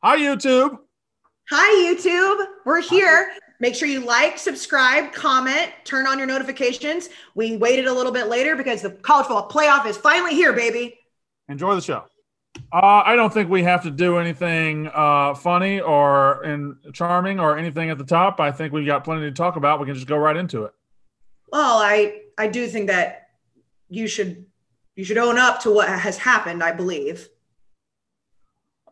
Hi, YouTube. Hi, YouTube. We're here. Make sure you like, subscribe, comment, turn on your notifications. We waited a little bit later because the college football playoff is finally here, baby. Enjoy the show. Uh, I don't think we have to do anything uh, funny or in charming or anything at the top. I think we've got plenty to talk about. We can just go right into it. Well, I I do think that you should you should own up to what has happened. I believe.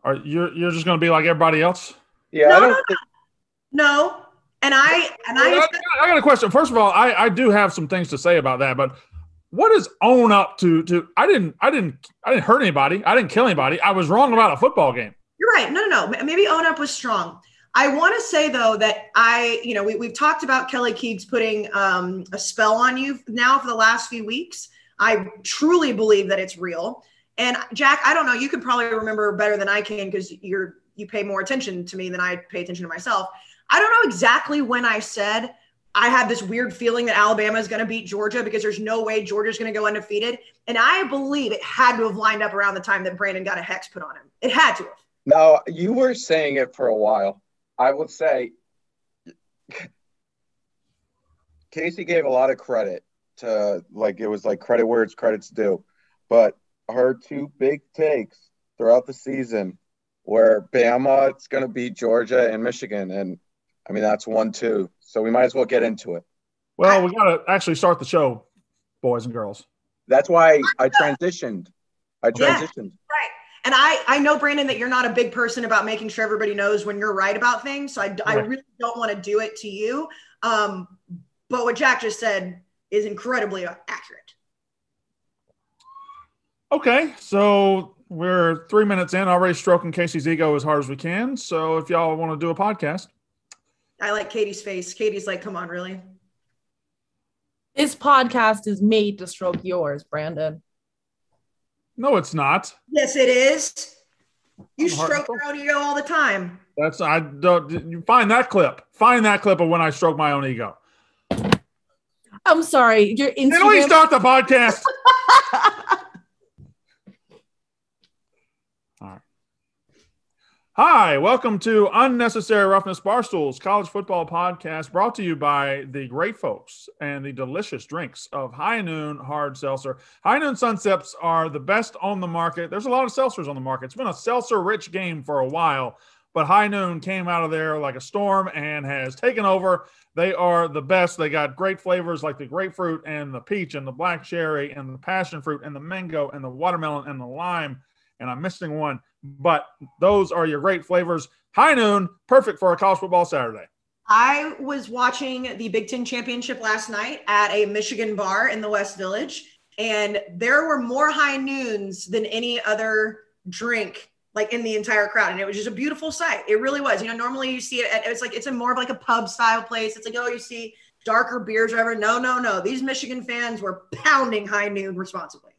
Are you're you're just going to be like everybody else? Yeah, no, I no, don't no, think no. And I and I. I, I got a question. First of all, I, I do have some things to say about that, but what is own up to? To I didn't I didn't I didn't hurt anybody. I didn't kill anybody. I was wrong about a football game. You're right. No, no, no. Maybe own up was strong. I want to say though that I, you know, we, we've talked about Kelly Keegs putting um, a spell on you now for the last few weeks. I truly believe that it's real. And Jack, I don't know. You can probably remember better than I can because you're you pay more attention to me than I pay attention to myself. I don't know exactly when I said I had this weird feeling that Alabama is going to beat Georgia because there's no way Georgia's going to go undefeated. And I believe it had to have lined up around the time that Brandon got a hex put on him. It had to have. no, you were saying it for a while. I would say Kayce gave a lot of credit to like it was like credit where it's credit's due. But her two big takes throughout the season were Bama, it's gonna beat Georgia and Michigan. And I mean that's one two. So we might as well get into it. Well, we got to actually start the show, boys and girls. That's why I transitioned. I Yeah. transitioned. Right. And I, I know, Brandon, that you're not a big person about making sure everybody knows when you're right about things. So I, I really don't want to do it to you. Um, but what Jack just said is incredibly accurate. Okay, so we're three minutes in, already stroking Kayce's ego as hard as we can. So if y'all want to do a podcast, I like Katie's face. Katie's like, come on, really? This podcast is made to stroke yours, Brandon. no, it's not. Yes, it is. You I'm stroke your own ego all the time. That's I don't. You find that clip. Find that clip of when I stroke my own ego. I'm sorry, your Can we Instagram. start the podcast? All right. Hi, welcome to Unnecessary Roughness Barstools College Football Podcast, brought to you by the great folks and the delicious drinks of High Noon Hard Seltzer. High Noon Sun Sips are the best on the market. There's a lot of seltzers on the market. It's been a seltzer-rich game for a while, but High Noon came out of there like a storm and has taken over. They are the best. They got great flavors like the grapefruit and the peach and the black cherry and the passion fruit and the mango and the watermelon and the lime. And I'm missing one, but those are your great flavors. High noon, perfect for a college football Saturday. I was watching the Big Ten Championship last night at a Michigan bar in the West Village, and there were more high noons than any other drink like in the entire crowd and it was just a beautiful sight. It really was. You know normally you see it at, it's like it's a more of like a pub style place. It's like oh you see darker beers or whatever. No no no. These michigan fans were pounding high noon responsibly.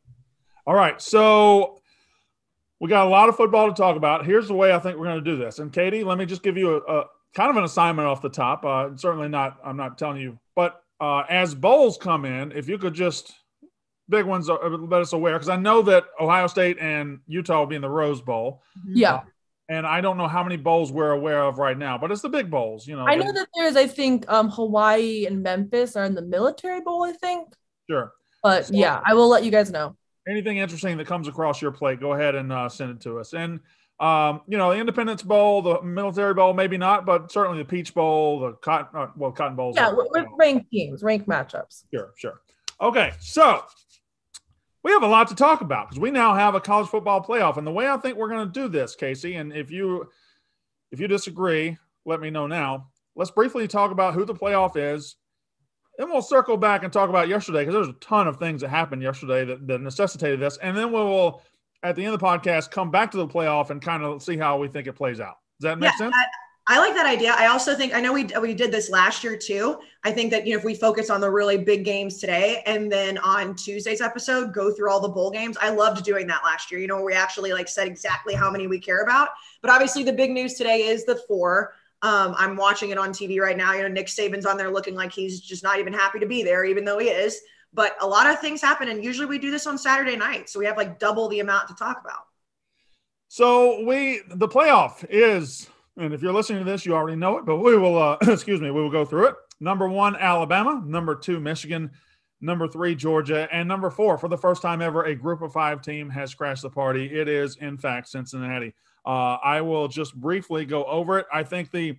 All right, so we got a lot of football to talk about. Here's the way I think we're going to do this. And Katie, let me just give you a, a kind of an assignment off the top. Uh, certainly not. I'm not telling you, but uh, as bowls come in, if you could just big ones uh, let us aware because I know that Ohio State and Utah will be in the Rose Bowl, yeah, and I don't know how many bowls we're aware of right now, but it's the big bowls. You know, I know that there's, I think, um, Hawaii and Memphis are in the military bowl, I think. sure. But So- yeah, I will let you guys know. Anything interesting that comes across your plate, go ahead and uh, send it to us. And um, you know, the Independence Bowl, the Military Bowl, maybe not, but certainly the Peach Bowl, the Cotton, uh, well, Cotton Bowls. Yeah, we're ranked teams, ranked matchups. Sure, sure. Okay, so we have a lot to talk about because we now have a college football playoff, and the way I think we're going to do this, Kayce, and if you if you disagree, let me know now. Let's briefly talk about who the playoff is. Then we'll circle back and talk about yesterday because there's a ton of things that happened yesterday that, that necessitated this. And then we will, at the end of the podcast, come back to the playoff and kind of see how we think it plays out. Does that make Yeah, sense? I like that idea. I also think I know we we did this last year too. I think that you know if we focus on the really big games today and then on Tuesday's episode go through all the bowl games. I loved doing that last year. You know, where we actually like said exactly how many we care about. But obviously the big news today is the four. Um, I'm watching it on TV right now. You know, Nick Saban's on there looking like he's just not even happy to be there, even though he is. But a lot of things happen, and usually we do this on Saturday night, so we have like double the amount to talk about. So we the playoff is, and if you're listening to this, you already know it, but we will uh, excuse me, we will go through it. Number one, Alabama. Number two, Michigan. Number three, Georgia. And number four, for the first time ever, a group of five team has crashed the party. It is, in fact, Cincinnati. Uh, I will just briefly go over it. I think the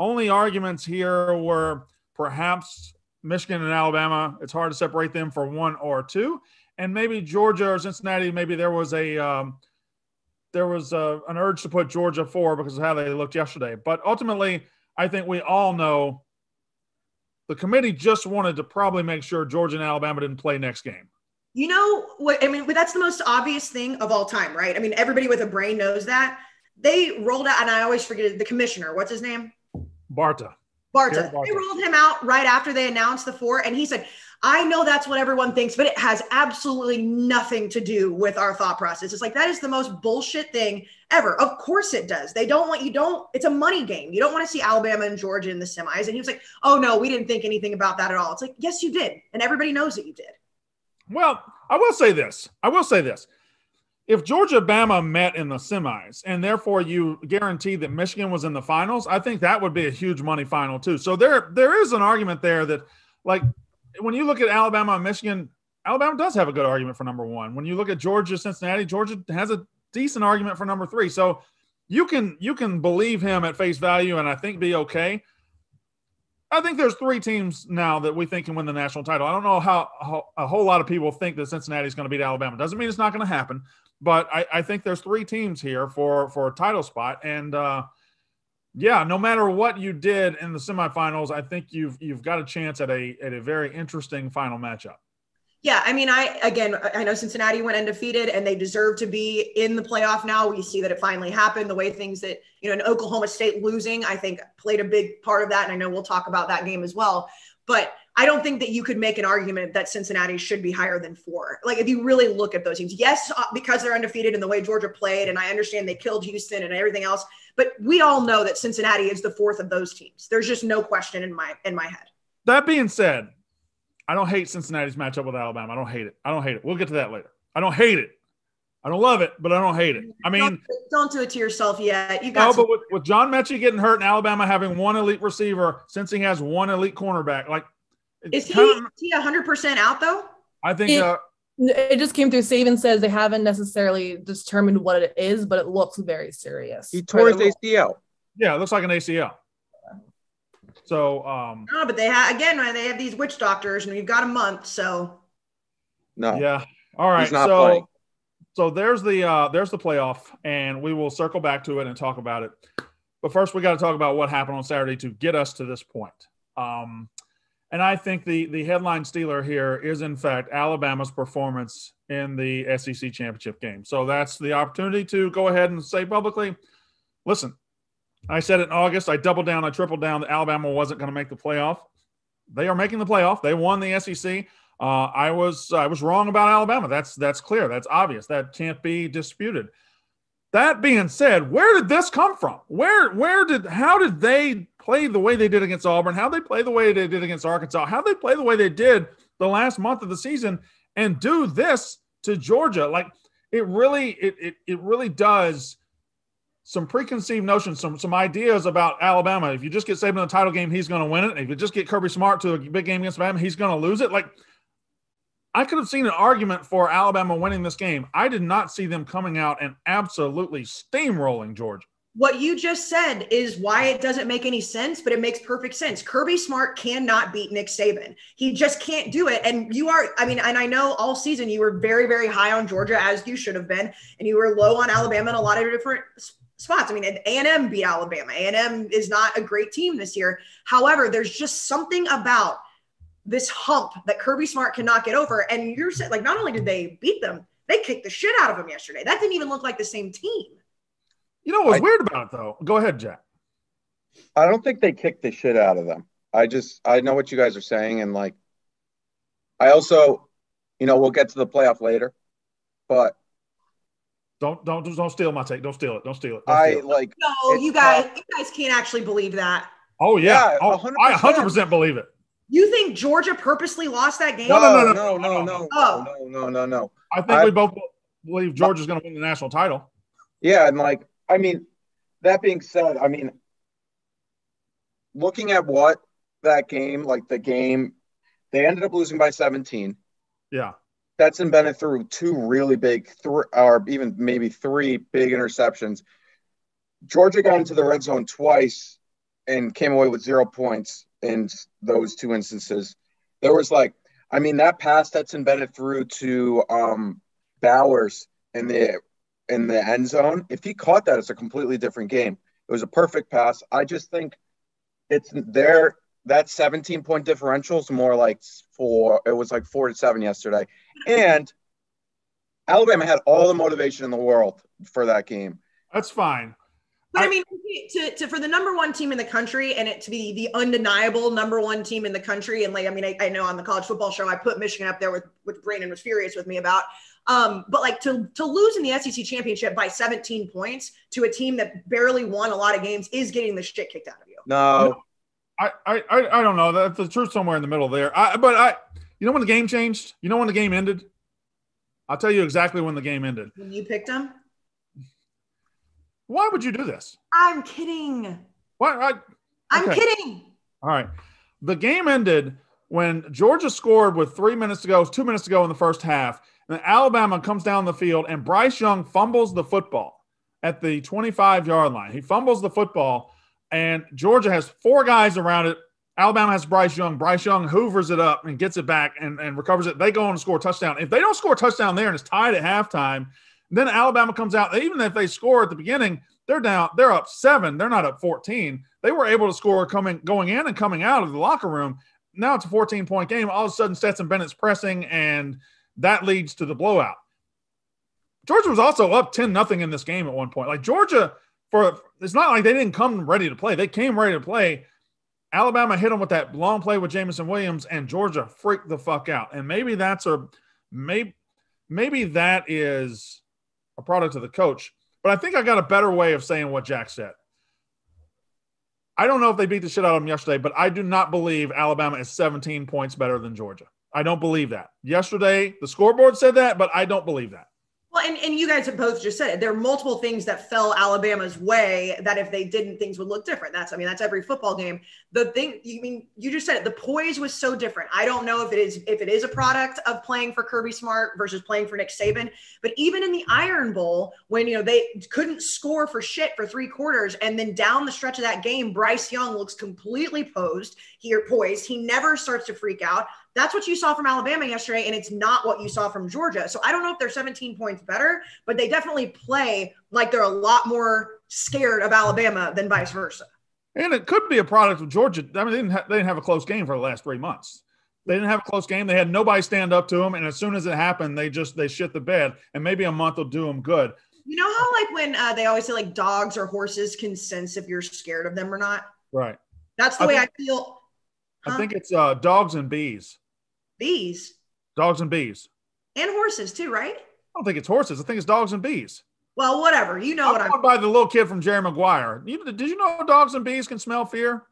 only arguments here were perhaps Michigan and Alabama. It's hard to separate them for one or two. And maybe Georgia or Cincinnati, maybe there was a. Um, there was a, an urge to put Georgia four because of how they looked yesterday. But ultimately, I think we all know the committee just wanted to probably make sure Georgia and Alabama didn't play next game. You know what? I mean, that's the most obvious thing of all time, right? I mean, everybody with a brain knows that. They rolled out, and I always forget the commissioner. What's his name? Barta. Barta. Barta. They rolled him out right after they announced the four, and he said, I know that's what everyone thinks, but it has absolutely nothing to do with our thought process. It's like that is the most bullshit thing ever. Of course it does. They don't want you don't it's a money game. You don't want to see Alabama and Georgia in the semis. And he was like, "Oh no, we didn't think anything about that at all." It's like, "Yes, you did." And everybody knows that you did. Well, I will say this. I will say this. If Georgia Bama met in the semis and therefore you guarantee that Michigan was in the finals, I think that would be a huge money final too. So there there is an argument there that like when you look at Alabama and Michigan, Alabama does have a good argument for number one. When you look at Georgia, Cincinnati, Georgia has a decent argument for number three. So you can you can believe him at face value, and I think be okay. I think there's three teams now that we think can win the national title. I don't know how, how a whole lot of people think that Cincinnati is going to beat Alabama. Doesn't mean it's not going to happen, but I, I, think there's three teams here for for a title spot, and uh, yeah, no matter what you did in the semifinals, I think you've you've got a chance at a at a very interesting final matchup. Yeah, I mean, I again, I know Cincinnati went undefeated, and they deserve to be in the playoff now. We see that it finally happened. The way things that you know, in Oklahoma State losing, I think played a big part of that, and I know we'll talk about that game as well. But I don't think that you could make an argument that Cincinnati should be higher than four. Like if you really look at those teams, yes, uh, because they're undefeated and the way Georgia played, and I understand they killed Houston and everything else. But we all know that Cincinnati is the fourth of those teams. There's just no question in my in my head. That being said, I don't hate Cincinnati's matchup with Alabama. I don't hate it. I don't hate it. We'll get to that later. I don't hate it. I don't love it, but I don't hate it. I mean, don't, don't do it to yourself yet. You got. No, some- but with, with John Metchie getting hurt and Alabama having one elite receiver, since he has one elite cornerback, like is he is he hundred percent out though? I think it, uh, it just came through. Saban says they haven't necessarily determined what it is, but it looks very serious. He tore his ACL. Yeah, it looks like an ACL. So, um, no, but they have again, they have these witch doctors, and we've got a month. So, no, yeah, all right. so, playing. so there's the uh, there's the playoff, and we will circle back to it and talk about it. But first, we got to talk about what happened on Saturday to get us to this point. Um, and I think the the headline stealer here is in fact Alabama's performance in the SEC championship game. So that's the opportunity to go ahead and say publicly, listen, I said it in August. I doubled down, I tripled down that Alabama wasn't going to make the playoff. They are making the playoff. They won the SEC. Uh, I was I was wrong about Alabama. That's that's clear. That's obvious. That can't be disputed. That being said, where did this come from? Where where did how did they play the way they did against Auburn? How they play the way they did against Arkansas? How they play the way they did the last month of the season and do this to Georgia? Like it really it it, it really does some preconceived notions, some some ideas about Alabama. If you just get Saban in the title game, he's going to win it. If you just get Kirby Smart to a big game against Alabama, he's going to lose it. Like I could have seen an argument for Alabama winning this game. I did not see them coming out and absolutely steamrolling Georgia. What you just said is why it doesn't make any sense, but it makes perfect sense. Kirby Smart cannot beat Nick Saban. He just can't do it. And you are, I mean, and I know all season you were very, very high on Georgia as you should have been, and you were low on Alabama in a lot of different spots. I mean, A&M beat Alabama. A&M is not a great team this year. However, there's just something about this hump that Kirby Smart cannot get over. And you're saying, like, not only did they beat them, they kicked the shit out of them yesterday. That didn't even look like the same team. You know what's I, weird about it, though? Go ahead, Jack. I don't think they kicked the shit out of them. I just, I know what you guys are saying. And, like, I also, you know, we'll get to the playoff later, but don't don't don't steal my take. Don't steal it. Don't steal it. Don't I steal it. like. No, you guys, you guys can't actually believe that. Oh yeah, yeah oh, I 100 percent believe it. You think Georgia purposely lost that game? No, no, no, no, no, no, oh. no, no, no, no. I think I, we both believe Georgia's going to win the national title. Yeah, and like I mean, that being said, I mean, looking at what that game, like the game, they ended up losing by 17. Yeah. Stetson Bennett threw two really big, th- or even maybe three big interceptions. Georgia got into the red zone twice and came away with zero points in those two instances. There was like, I mean, that pass that's embedded threw to um, Bowers in the in the end zone. If he caught that, it's a completely different game. It was a perfect pass. I just think it's there. That 17 point differential is more like four. It was like four to seven yesterday, and Alabama had all the motivation in the world for that game. That's fine. But I, I mean, to, to for the number one team in the country and it to be the undeniable number one team in the country, and like I mean, I, I know on the college football show I put Michigan up there with with Brandon was furious with me about. Um, but like to to lose in the SEC championship by 17 points to a team that barely won a lot of games is getting the shit kicked out of you. No, I I I don't know. That's the truth somewhere in the middle there. I, but I, you know when the game changed. You know when the game ended. I'll tell you exactly when the game ended. When you picked them. Why would you do this? I'm kidding. What? I, I'm kidding. All right. The game ended when Georgia scored with three minutes to go, two minutes to go in the first half, and Alabama comes down the field and Bryce Young fumbles the football at the 25 yard line. He fumbles the football, and Georgia has four guys around it. Alabama has Bryce Young. Bryce Young hoovers it up and gets it back and, and recovers it. They go on to score a touchdown. If they don't score a touchdown there and it's tied at halftime, then Alabama comes out. Even if they score at the beginning, they're down. They're up seven. They're not up 14. They were able to score coming going in and coming out of the locker room. Now it's a 14 point game. All of a sudden, Stetson Bennett's pressing and that leads to the blowout. Georgia was also up 10 nothing in this game at one point. Like Georgia, for it's not like they didn't come ready to play. They came ready to play. Alabama hit them with that long play with Jameson Williams, and Georgia freaked the fuck out. And maybe that's a maybe maybe that is a product of the coach. But I think I got a better way of saying what Jack said. I don't know if they beat the shit out of them yesterday, but I do not believe Alabama is 17 points better than Georgia. I don't believe that. Yesterday, the scoreboard said that, but I don't believe that. Well, and, and you guys have both just said it. There are multiple things that fell Alabama's way that if they didn't, things would look different. That's, I mean, that's every football game. The thing, you mean, you just said it. The poise was so different. I don't know if it is if it is a product of playing for Kirby Smart versus playing for Nick Saban. But even in the Iron Bowl, when you know they couldn't score for shit for three quarters, and then down the stretch of that game, Bryce Young looks completely posed here, poised. He never starts to freak out. That's what you saw from Alabama yesterday, and it's not what you saw from Georgia. So I don't know if they're 17 points better, but they definitely play like they're a lot more scared of Alabama than vice versa. And it could be a product of Georgia. I mean, they didn't, they didn't have a close game for the last three months. They didn't have a close game. They had nobody stand up to them, and as soon as it happened, they just they shit the bed. And maybe a month will do them good. You know how like when uh, they always say like dogs or horses can sense if you're scared of them or not. Right. That's the I way think, I feel. Huh? I think it's uh, dogs and bees. Bees. Dogs and bees. And horses too, right? I don't think it's horses. I think it's dogs and bees. Well, whatever. You know I'm what I'm by the little kid from Jerry Maguire. You, did you know dogs and bees can smell fear?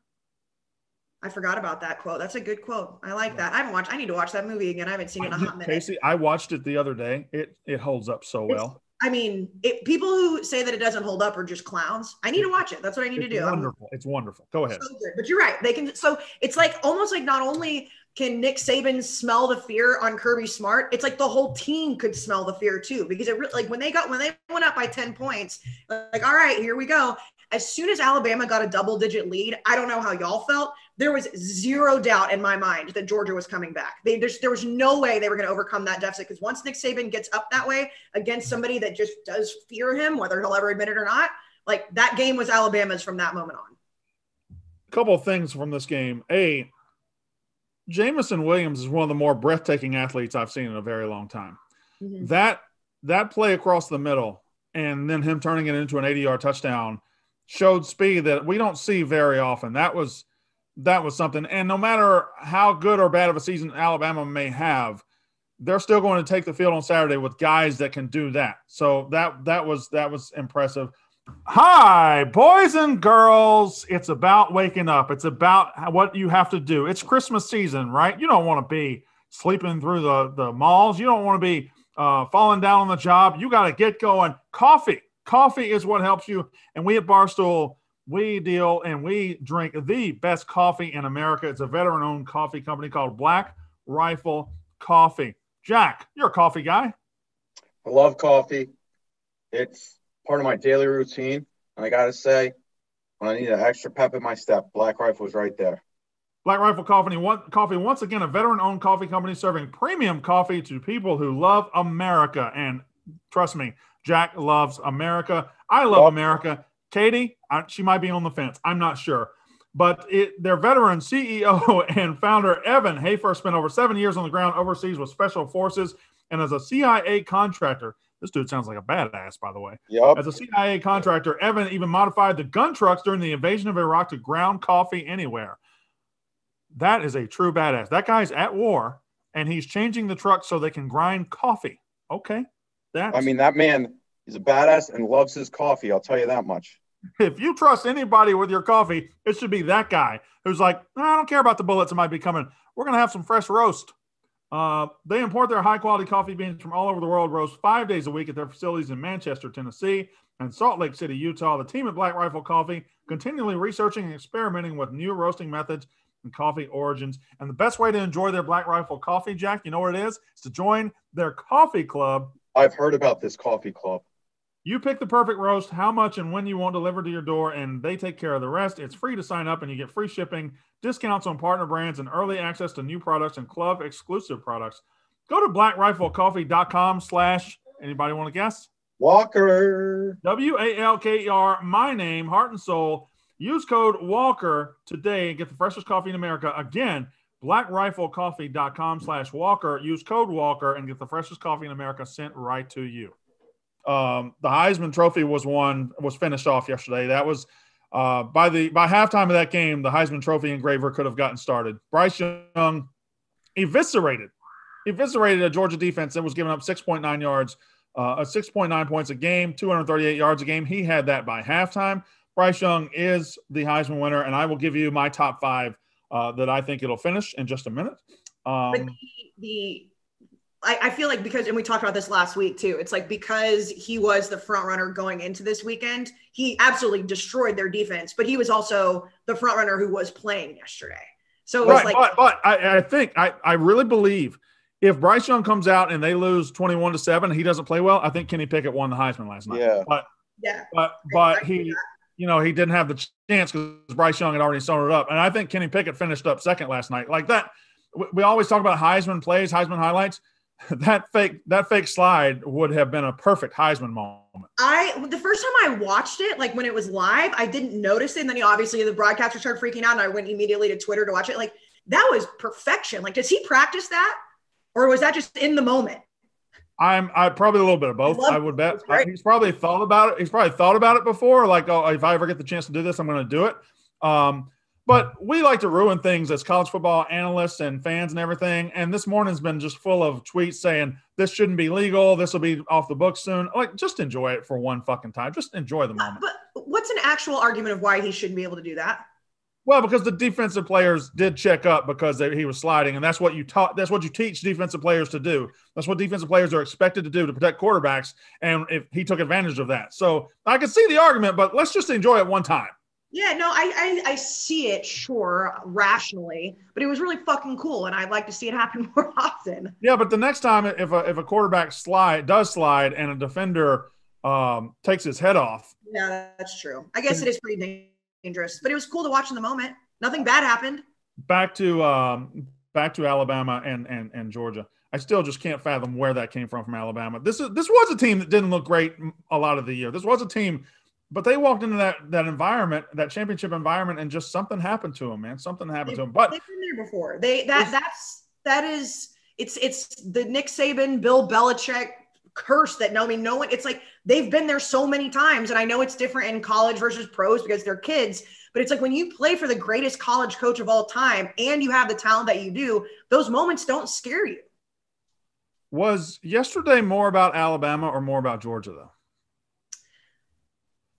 I forgot about that quote. That's a good quote. I like that. I haven't watched. I need to watch that movie again. I haven't seen it in a hot minute. Kayce, I watched it the other day. It it holds up so well. It's, I mean, it, people who say that it doesn't hold up are just clowns. I need to watch it. That's what I need it's to do. Wonderful. It's wonderful. Go ahead. So but you're right. They can. So it's like almost like not only can Nick Saban smell the fear on Kirby Smart? It's like the whole team could smell the fear too, because it really like when they got when they went up by 10 points, like, all right, here we go. As soon as Alabama got a double digit lead, I don't know how y'all felt. There was zero doubt in my mind that Georgia was coming back. They, there was no way they were going to overcome that deficit because once Nick Saban gets up that way against somebody that just does fear him, whether he'll ever admit it or not, like that game was Alabama's from that moment on. A couple of things from this game. A, Jameson Williams is one of the more breathtaking athletes I've seen in a very long time. Mm-hmm. That that play across the middle and then him turning it into an 80 yard touchdown showed speed that we don't see very often. That was that was something. And no matter how good or bad of a season Alabama may have, they're still going to take the field on Saturday with guys that can do that. So that that was that was impressive. Hi, boys and girls. It's about waking up. It's about what you have to do. It's Christmas season, right? You don't want to be sleeping through the, the malls. You don't want to be uh, falling down on the job. You got to get going. Coffee. Coffee is what helps you. And we at Barstool, we deal and we drink the best coffee in America. It's a veteran owned coffee company called Black Rifle Coffee. Jack, you're a coffee guy. I love coffee. It's part of my daily routine. And I got to say, when I need an extra pep in my step, Black Rifle is right there. Black Rifle Coffee, one, coffee, once again, a veteran owned coffee company serving premium coffee to people who love America. And trust me, Jack loves America. I love Well- America. Katie, I, she might be on the fence. I'm not sure. But it, their veteran CEO and founder, Evan Hafer, spent over seven years on the ground overseas with special forces and as a CIA contractor. This dude sounds like a badass, by the way. Yup. As a CIA contractor, Evan even modified the gun trucks during the invasion of Iraq to ground coffee anywhere. That is a true badass. That guy's at war and he's changing the trucks so they can grind coffee. Okay. That's, I mean, that man, he's a badass and loves his coffee. I'll tell you that much. if you trust anybody with your coffee, it should be that guy who's like, "No, I don't care about the bullets that might be coming. We're going to have some fresh roast. Uh, they import their high quality coffee beans from all over the world, roast five days a week at their facilities in Manchester, Tennessee, and Salt Lake City, Utah. The team at Black Rifle Coffee continually researching and experimenting with new roasting methods and coffee origins. And the best way to enjoy their Black Rifle coffee, Jack, you know what it is? It's to join their coffee club I've heard about this coffee club. You pick the perfect roast, how much and when you want delivered to your door, and they take care of the rest. It's free to sign up, and you get free shipping, discounts on partner brands, and early access to new products and club exclusive products. Go to blackriflecoffee.com slash anybody want to guess? Walker. W A L K E R, my name, heart and soul. Use code Walker today and get the freshest coffee in America. Again, blackriflecoffee.com slash Walker. Use code Walker and get the freshest coffee in America sent right to you. Um, the Heisman Trophy was won, was finished off yesterday. That was uh, by the by halftime of that game, the Heisman Trophy engraver could have gotten started. Bryce Young eviscerated, eviscerated a Georgia defense that was giving up 6.9 yards uh, a 6.9 points a game, 238 yards a game. He had that by halftime. Bryce Young is the Heisman winner, and I will give you my top five uh, that I think it'll finish in just a minute. But Um, the, the I, I feel like because and we talked about this last week too. It's like because he was the front runner going into this weekend, he absolutely destroyed their defense. But he was also the front runner who was playing yesterday. So it was right, like but but I, I think I, I really believe if Bryce Young comes out and they lose 21 to seven, he doesn't play well. I think Kenny Pickett won the Heisman last night. Yeah. But yeah, but but he you know he didn't have the chance because Bryce Young had already sewn it up, and I think Kenny Pickett finished up second last night. Like that, we, we always talk about Heisman plays, Heisman highlights. That fake that fake slide would have been a perfect Heisman moment. I the first time I watched it, like when it was live, I didn't notice it. And then obviously the broadcaster started freaking out, and I went immediately to Twitter to watch it. Like that was perfection. Like, does he practice that, or was that just in the moment? I'm I probably a little bit of both. love I would bet he's probably thought about it. He's probably thought about it before. Like, oh, if I ever get the chance to do this, I'm going to do it. Um, but we like to ruin things as college football analysts and fans and everything. And this morning's been just full of tweets saying this shouldn't be legal. This will be off the books soon. Like, just enjoy it for one fucking time. Just enjoy the moment. But what's an actual argument of why he shouldn't be able to do that? Well, because the defensive players did check up because they, he was sliding, and that's what you taught. That's what you teach defensive players to do. That's what defensive players are expected to do to protect quarterbacks. And if he took advantage of that, so I can see the argument, but let's just enjoy it one time. Yeah, no, I, I I see it, sure, rationally, but it was really fucking cool, and I'd like to see it happen more often. Yeah, but the next time, if a if a quarterback slide does slide and a defender um, takes his head off, Yeah, that's true. I guess it is pretty dangerous, but it was cool to watch in the moment. Nothing bad happened. back to um, back to Alabama and and and Georgia. I still just can't fathom where that came from from Alabama. This is this was a team that didn't look great a lot of the year. This was a team, but they walked into that that environment, that championship environment, and just something happened to them, man. Something happened to them. But They've been there before. They that that's that is it's it's the Nick Saban, Bill Belichick curse that no, I mean, no one. It's like they've been there so many times, and I know it's different in college versus pros because they're kids. But it's like when you play for the greatest college coach of all time, and you have the talent that you do, those moments don't scare you. was yesterday more about Alabama or more about Georgia though?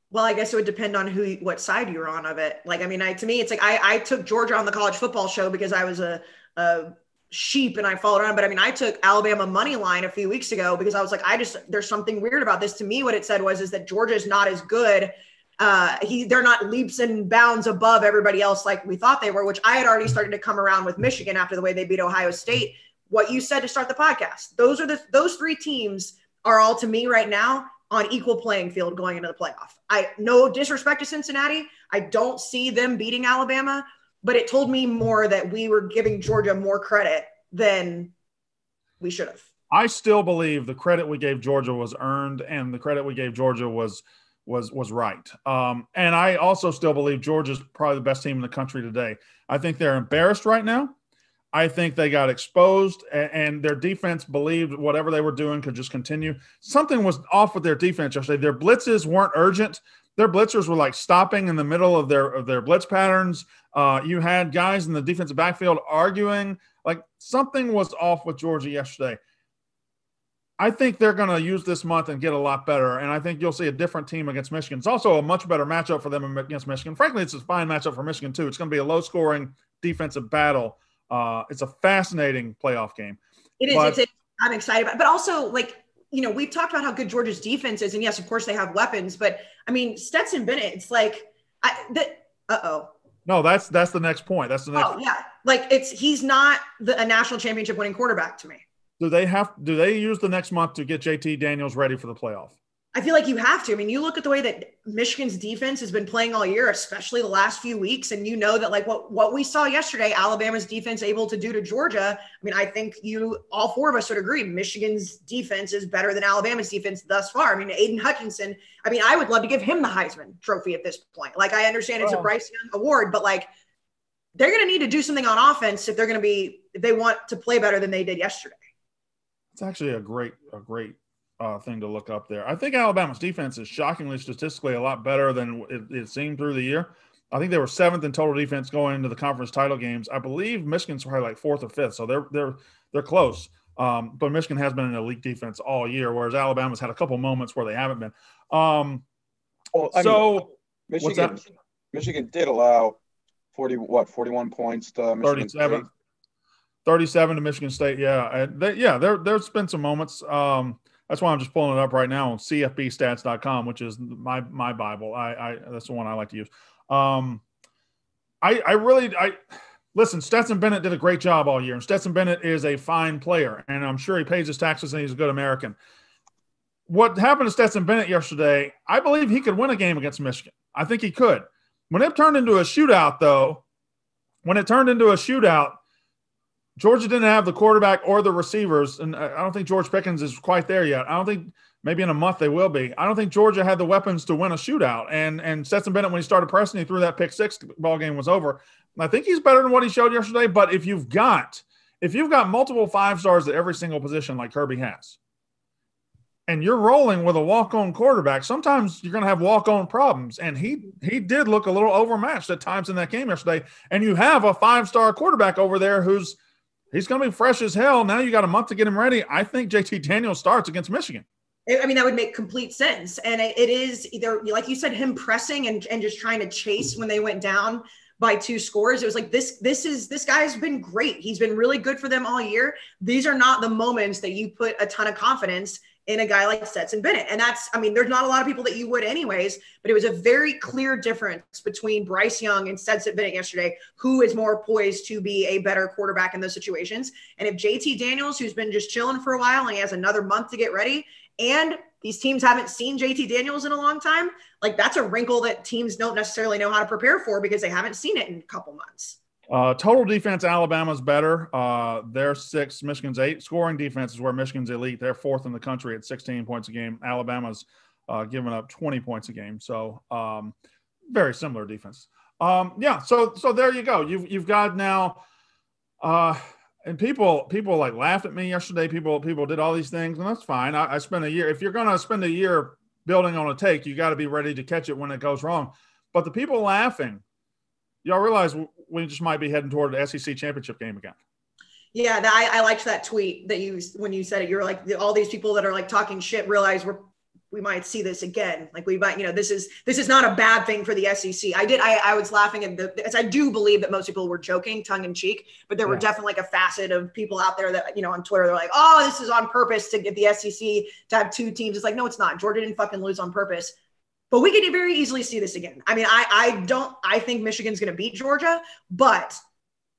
Well, I guess it would depend on who, what side you're on of it. Like, I mean, I to me, it's like I, I took Georgia on the college football show because I was a, a sheep and I followed on. But I mean, I took Alabama money line a few weeks ago because I was like, I just there's something weird about this. To me, what it said was is that Georgia is not as good. Uh, he they're not leaps and bounds above everybody else like we thought they were, which I had already started to come around with Michigan after the way they beat Ohio State. What you said to start the podcast, those are the those three teams are all to me right now on equal playing field going into the playoff. I no disrespect to Cincinnati. I don't see them beating Alabama, but it told me more that we were giving Georgia more credit than we should have. I still believe the credit we gave Georgia was earned, and the credit we gave Georgia was was was right. Um, and I also still believe Georgia's probably the best team in the country today. I think they're embarrassed right now. I think they got exposed, and, and their defense believed whatever they were doing could just continue. Something was off with their defense yesterday. Their blitzes weren't urgent. Their blitzers were like stopping in the middle of their of their blitz patterns. Uh, you had guys in the defensive backfield arguing. Like something was off with Georgia yesterday. I think they're going to use this month and get a lot better. And I think you'll see a different team against Michigan. It's also a much better matchup for them against Michigan. Frankly, it's a fine matchup for Michigan, too. It's going to be a low scoring defensive battle. Uh, it's a fascinating playoff game. It is. But, it's, I'm excited about. But also, like, you know, we've talked about how good Georgia's defense is. And yes, of course, they have weapons. But I mean, Stetson Bennett, it's like, I, uh oh. No, that's that's the next point. That's the next. Oh yeah, like it's he's not the, a national championship winning quarterback to me. Do they have? Do they use the next month to get JT Daniels ready for the playoff? I feel like you have to. I mean, you look at the way that Michigan's defense has been playing all year, especially the last few weeks, and you know that like what what we saw yesterday, Alabama's defense able to do to Georgia. I mean, I think you all four of us would agree Michigan's defense is better than Alabama's defense thus far. I mean, Aidan Hutchinson. I mean, I would love to give him the Heisman Trophy at this point. Like, I understand it's oh. a Bryce Young award, but like they're going to need to do something on offense if they're going to be if they want to play better than they did yesterday. It's actually a great a great uh, thing to look up there. I think Alabama's defense is shockingly statistically a lot better than it, it, seemed through the year. I think they were seventh in total defense going into the conference title games. I believe Michigan's probably like fourth or fifth, so they're they're they're close. Um, but Michigan has been an elite defense all year, whereas Alabama's had a couple moments where they haven't been. Um, well, so mean, Michigan, Michigan did allow forty what forty one points to Michigan 37. State. 37 to Michigan State. Yeah. They, yeah. There, there's been some moments. Um, that's why I'm just pulling it up right now on CFBstats.com, which is my, my Bible. I, I, that's the one I like to use. Um, I, I really, I listen, Stetson Bennett did a great job all year and Stetson Bennett is a fine player and I'm sure he pays his taxes and he's a good American. What happened to Stetson Bennett yesterday, I believe he could win a game against Michigan. I think he could. When it turned into a shootout, though, when it turned into a shootout, Georgia didn't have the quarterback or the receivers, and I don't think George Pickens is quite there yet. I don't think maybe in a month they will be. I don't think Georgia had the weapons to win a shootout. And and Stetson Bennett, when he started pressing, he threw that pick six. Ball game was over. I think he's better than what he showed yesterday. But if you've got if you've got multiple five stars at every single position like Kirby has, and you're rolling with a walk-on quarterback, sometimes you're going to have walk-on problems. And he he did look a little overmatched at times in that game yesterday. And you have a five-star quarterback over there who's He's going to be fresh as hell. Now you got a month to get him ready. I think JT Daniels starts against Michigan. I mean, that would make complete sense. And it is either, like you said, him pressing and, and just trying to chase when they went down by two scores. It was like this, this is this guy's been great. He's been really good for them all year. These are not the moments that you put a ton of confidence in a guy like Stetson Bennett. And that's, I mean, there's not a lot of people that you would anyways, but it was a very clear difference between Bryce Young and Stetson Bennett yesterday, who is more poised to be a better quarterback in those situations. And if JT Daniels, who's been just chilling for a while and he has another month to get ready, and these teams haven't seen JT Daniels in a long time, like that's a wrinkle that teams don't necessarily know how to prepare for because they haven't seen it in a couple months. Uh, total defense, Alabama's better. Uh, they're six, Michigan's eight. Scoring defense is where Michigan's elite. They're fourth in the country at 16 points a game. Alabama's uh, giving up 20 points a game. So um, very similar defense. Um, yeah. So so there you go. You've you've got now. Uh, and people people like laughed at me yesterday. People people did all these things, and that's fine. I, I spent a year. If you're going to spend a year building on a take, you got to be ready to catch it when it goes wrong. But the people laughing y'all realize we just might be heading toward the SEC championship game again. Yeah, I, I liked that tweet that you when you said it. You're like all these people that are like talking shit realize we're we might see this again. Like we might, you know, this is this is not a bad thing for the SEC. I did, I, I was laughing at the, as I do believe that most people were joking, tongue in cheek, but there were definitely like a facet of people out there that you know on Twitter they're like, oh, this is on purpose to get the SEC to have two teams. It's like, no, it's not. Georgia didn't fucking lose on purpose. But we could very easily see this again. I mean, I I don't I think Michigan's going to beat Georgia, but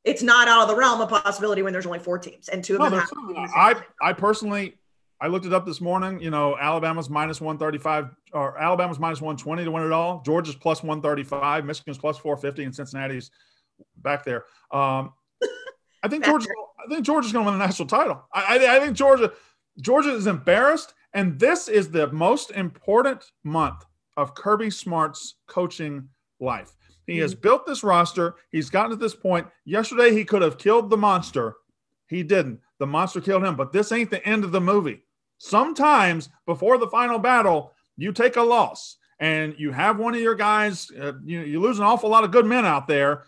it's not out of the realm of possibility when there's only four teams and two of No, them. Have I I personally I looked it up this morning. You know, Alabama's minus one thirty five or Alabama's minus one twenty to win it all. Georgia's plus one thirty five. Michigan's plus four fifty, and Cincinnati's back there. Um, I think Georgia. I think Georgia's going to win the national title. I, I, I think Georgia. Georgia is embarrassed, and this is the most important month of Kirby Smart's coaching life. He has built this roster. He's gotten to this point. Yesterday, he could have killed the monster. He didn't. The monster killed him. But this ain't the end of the movie. Sometimes before the final battle, you take a loss and you have one of your guys. Uh, you you lose an awful lot of good men out there,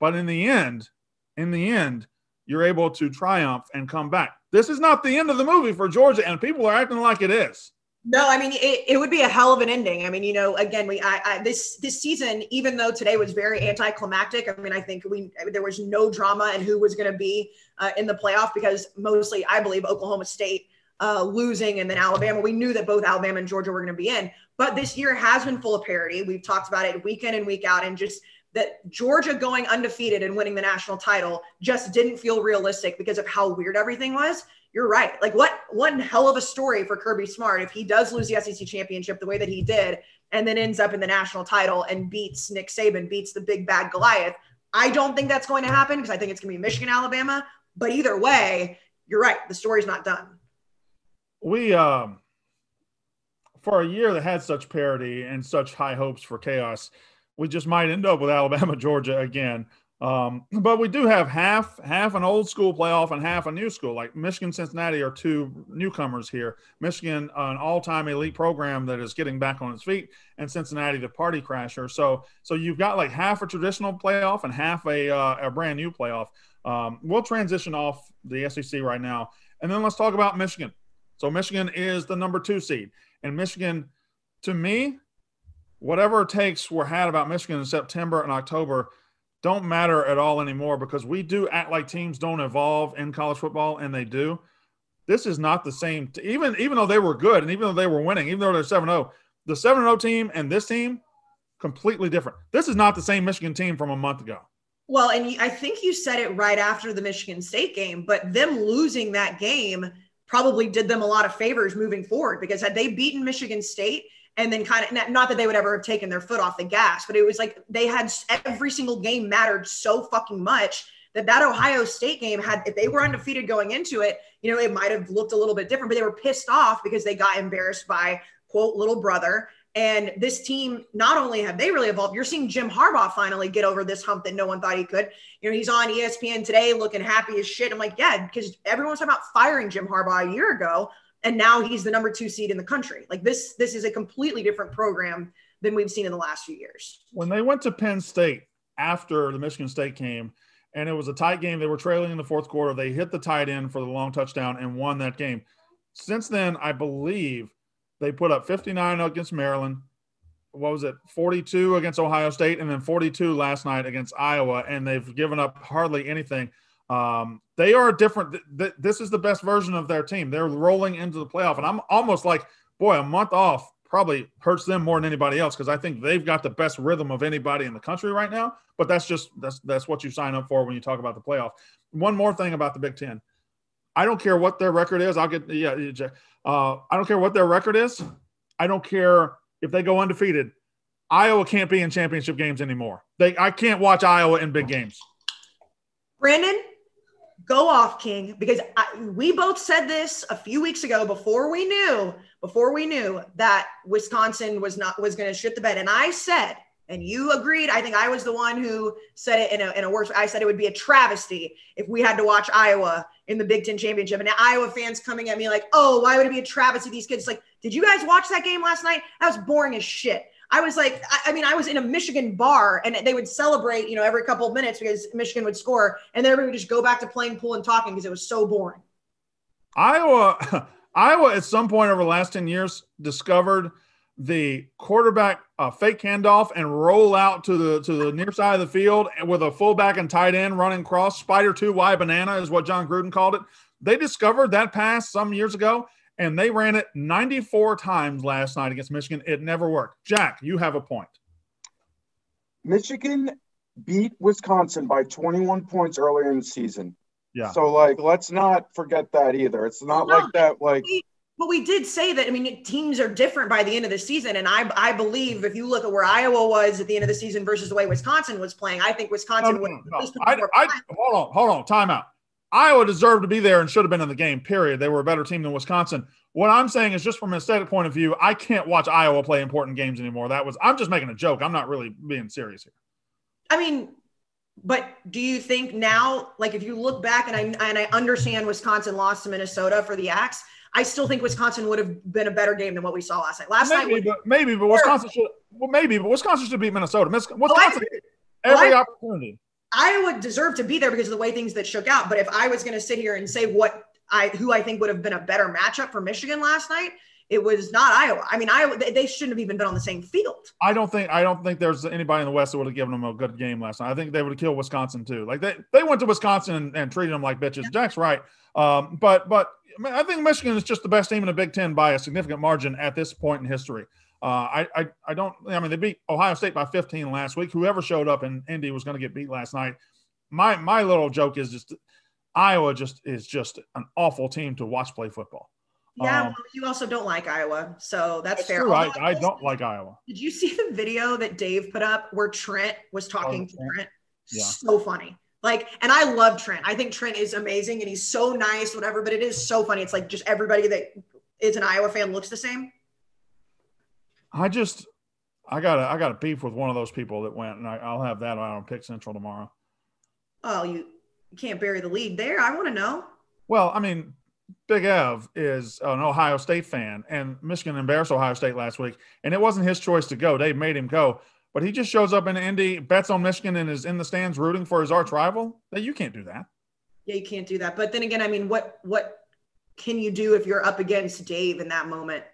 but in the end, in the end, you're able to triumph and come back. This is not the end of the movie for Georgia, and people are acting like it is. No, I mean it, it would be a hell of an ending. I mean, you know, again, we I, I this this season, even though today was very anticlimactic, I mean, I think we there was no drama and who was going to be uh, in the playoff because mostly I believe Oklahoma State uh, losing and then Alabama. We knew that both Alabama and Georgia were going to be in, but this year has been full of parity. We've talked about it week in and week out, and just that Georgia going undefeated and winning the national title just didn't feel realistic because of how weird everything was you're right. Like what one hell of a story for Kirby Smart if he does lose the SEC championship the way that he did and then ends up in the national title and beats Nick Saban, beats the big bad Goliath. I don't think that's going to happen because I think it's going to be Michigan, Alabama. But either way, you're right. The story's not done. We um for a year that had such parity and such high hopes for chaos, we just might end up with Alabama, Georgia again. Um, but we do have half half an old school playoff and half a new school. Like Michigan, Cincinnati are two newcomers here. Michigan, an all-time elite program that is getting back on its feet, and Cincinnati, the party crasher. So so you've got like half a traditional playoff and half a uh, a brand new playoff. Um, we'll transition off the SEC right now, and then let's talk about Michigan. So Michigan is the number two seed, and Michigan, to me, whatever takes were had about Michigan in September and October don't matter at all anymore because we do act like teams don't evolve in college football, and they do. This is not the same. T- even even though they were good, and even though they were winning, even though they're seven zero, oh, the seven zero oh team and this team completely different. This is not the same Michigan team from a month ago. Well, and I think you said it right after the Michigan State game, but them losing that game probably did them a lot of favors moving forward because had they beaten Michigan State and then kind of not that they would ever have taken their foot off the gas, but it was like they had every single game mattered so fucking much that that Ohio State game had if they were undefeated going into it, you know, it might have looked a little bit different, but they were pissed off because they got embarrassed by quote little brother. And this team, not only have they really evolved, you're seeing Jim Harbaugh finally get over this hump that no one thought he could. You know, he's on ESPN today looking happy as shit. I'm like, yeah, because everyone was talking about firing Jim Harbaugh a year ago and now he's the number two seed in the country. Like this, this is a completely different program than we've seen in the last few years. When they went to Penn State after the Michigan State game, and it was a tight game, they were trailing in the fourth quarter. They hit the tight end for the long touchdown and won that game. Since then, I believe they put up 59 against Maryland. What was it? 42 against Ohio State, and then 42 last night against Iowa, and they've given up hardly anything. Um, they are different. Th- th- this is the best version of their team. They're rolling into the playoff, and I'm almost like, boy, a month off probably hurts them more than anybody else because I think they've got the best rhythm of anybody in the country right now. But that's just that's that's what you sign up for when you talk about the playoff. One more thing about the Big Ten, I don't care what their record is. I'll get yeah. Uh, I don't care what their record is. I don't care if they go undefeated. Iowa can't be in championship games anymore. They I can't watch Iowa in big games. Brandon, go off king because I, we both said this a few weeks ago before we knew before we knew that wisconsin was not was going to shit the bed. And i said and you agreed i think i was the one who said it in a, in a worse i said it would be a travesty if we had to watch iowa in the big ten championship. And iowa fans coming at me like oh why would it be a travesty these kids? Like did you guys watch that game last night? That was boring as shit I was like, I, I, mean, I was in a Michigan bar and they would celebrate, you know, every couple of minutes because Michigan would score and then everybody would just go back to playing pool and talking because it was so boring. Iowa, Iowa at some point over the last 10 years discovered the quarterback uh, fake handoff and roll out to the to the near side of the field with a fullback and tight end running cross spider two Y banana is what Jon Gruden called it. They discovered that pass some years ago and they ran it 94 times last night against Michigan. It never worked. Jack, you have a point. Michigan beat Wisconsin by 21 points earlier in the season. Yeah. So like, let's not forget that either. It's not No, like that. Like, we- But we did say that. I mean, teams are different by the end of the season, and I I believe if you look at where Iowa was at the end of the season versus the way Wisconsin was playing, I think Wisconsin no, would. no, at no. I, I, hold on, hold on, timeout. Iowa deserved to be there and should have been in the game, period. They were a better team than Wisconsin. What I'm saying is just from an aesthetic point of view, I can't watch Iowa play important games anymore. That was, I'm just making a joke. I'm not really being serious here. I mean, but do you think now, like if you look back and I and I understand Wisconsin lost to Minnesota for the Axe, I still think Wisconsin would have been a better game than what we saw last night. Last night, Maybe, was, but maybe, but Wisconsin should, well, maybe, but Wisconsin should beat Minnesota. Wisconsin, Oh, I Wisconsin, agree. I-. Iowa deserved to be there because of the way things that shook out. But if I was going to sit here and say what I who I think would have been a better matchup for Michigan last night, it was not Iowa. I mean, Iowa they, they shouldn't have even been on the same field. I don't think I don't think there's anybody in the West that would have given them a good game last night. I think they would have killed Wisconsin too. Like they they went to Wisconsin and, and treated them like bitches. Jack's right. Um, but but I think Michigan is just the best team in the Big Ten by a significant margin at this point in history. Uh, I, I I don't. I mean, they beat Ohio State by 15 last week. Whoever showed up in Indy was going to get beat last night. My my little joke is just Iowa just is just an awful team to watch play football. Yeah, Um, well, you also don't like Iowa, so that's, That's fair. true. I, I don't like Iowa. Did you see the video that Dave put up where Trent was talking to Trent? Trent? Yeah. So funny. Like, and I love Trent. I think Trent is amazing and he's so nice, whatever, but it is so funny. It's like just everybody that is an Iowa fan looks the same. I just I got I got a beef with one of those people that went, and I, I'll have that on Pick Central tomorrow. Oh, you you can't bury the lead there. I want to know. Well, I mean, Big Ev is an Ohio State fan, and Michigan embarrassed Ohio State last week, and it wasn't his choice to go. They made him go, but he just shows up in Indy, bets on Michigan, and is in the stands rooting for his arch rival. That you can't do that. Yeah, you can't do that. But then again, I mean, what what can you do if you're up against Dave in that moment?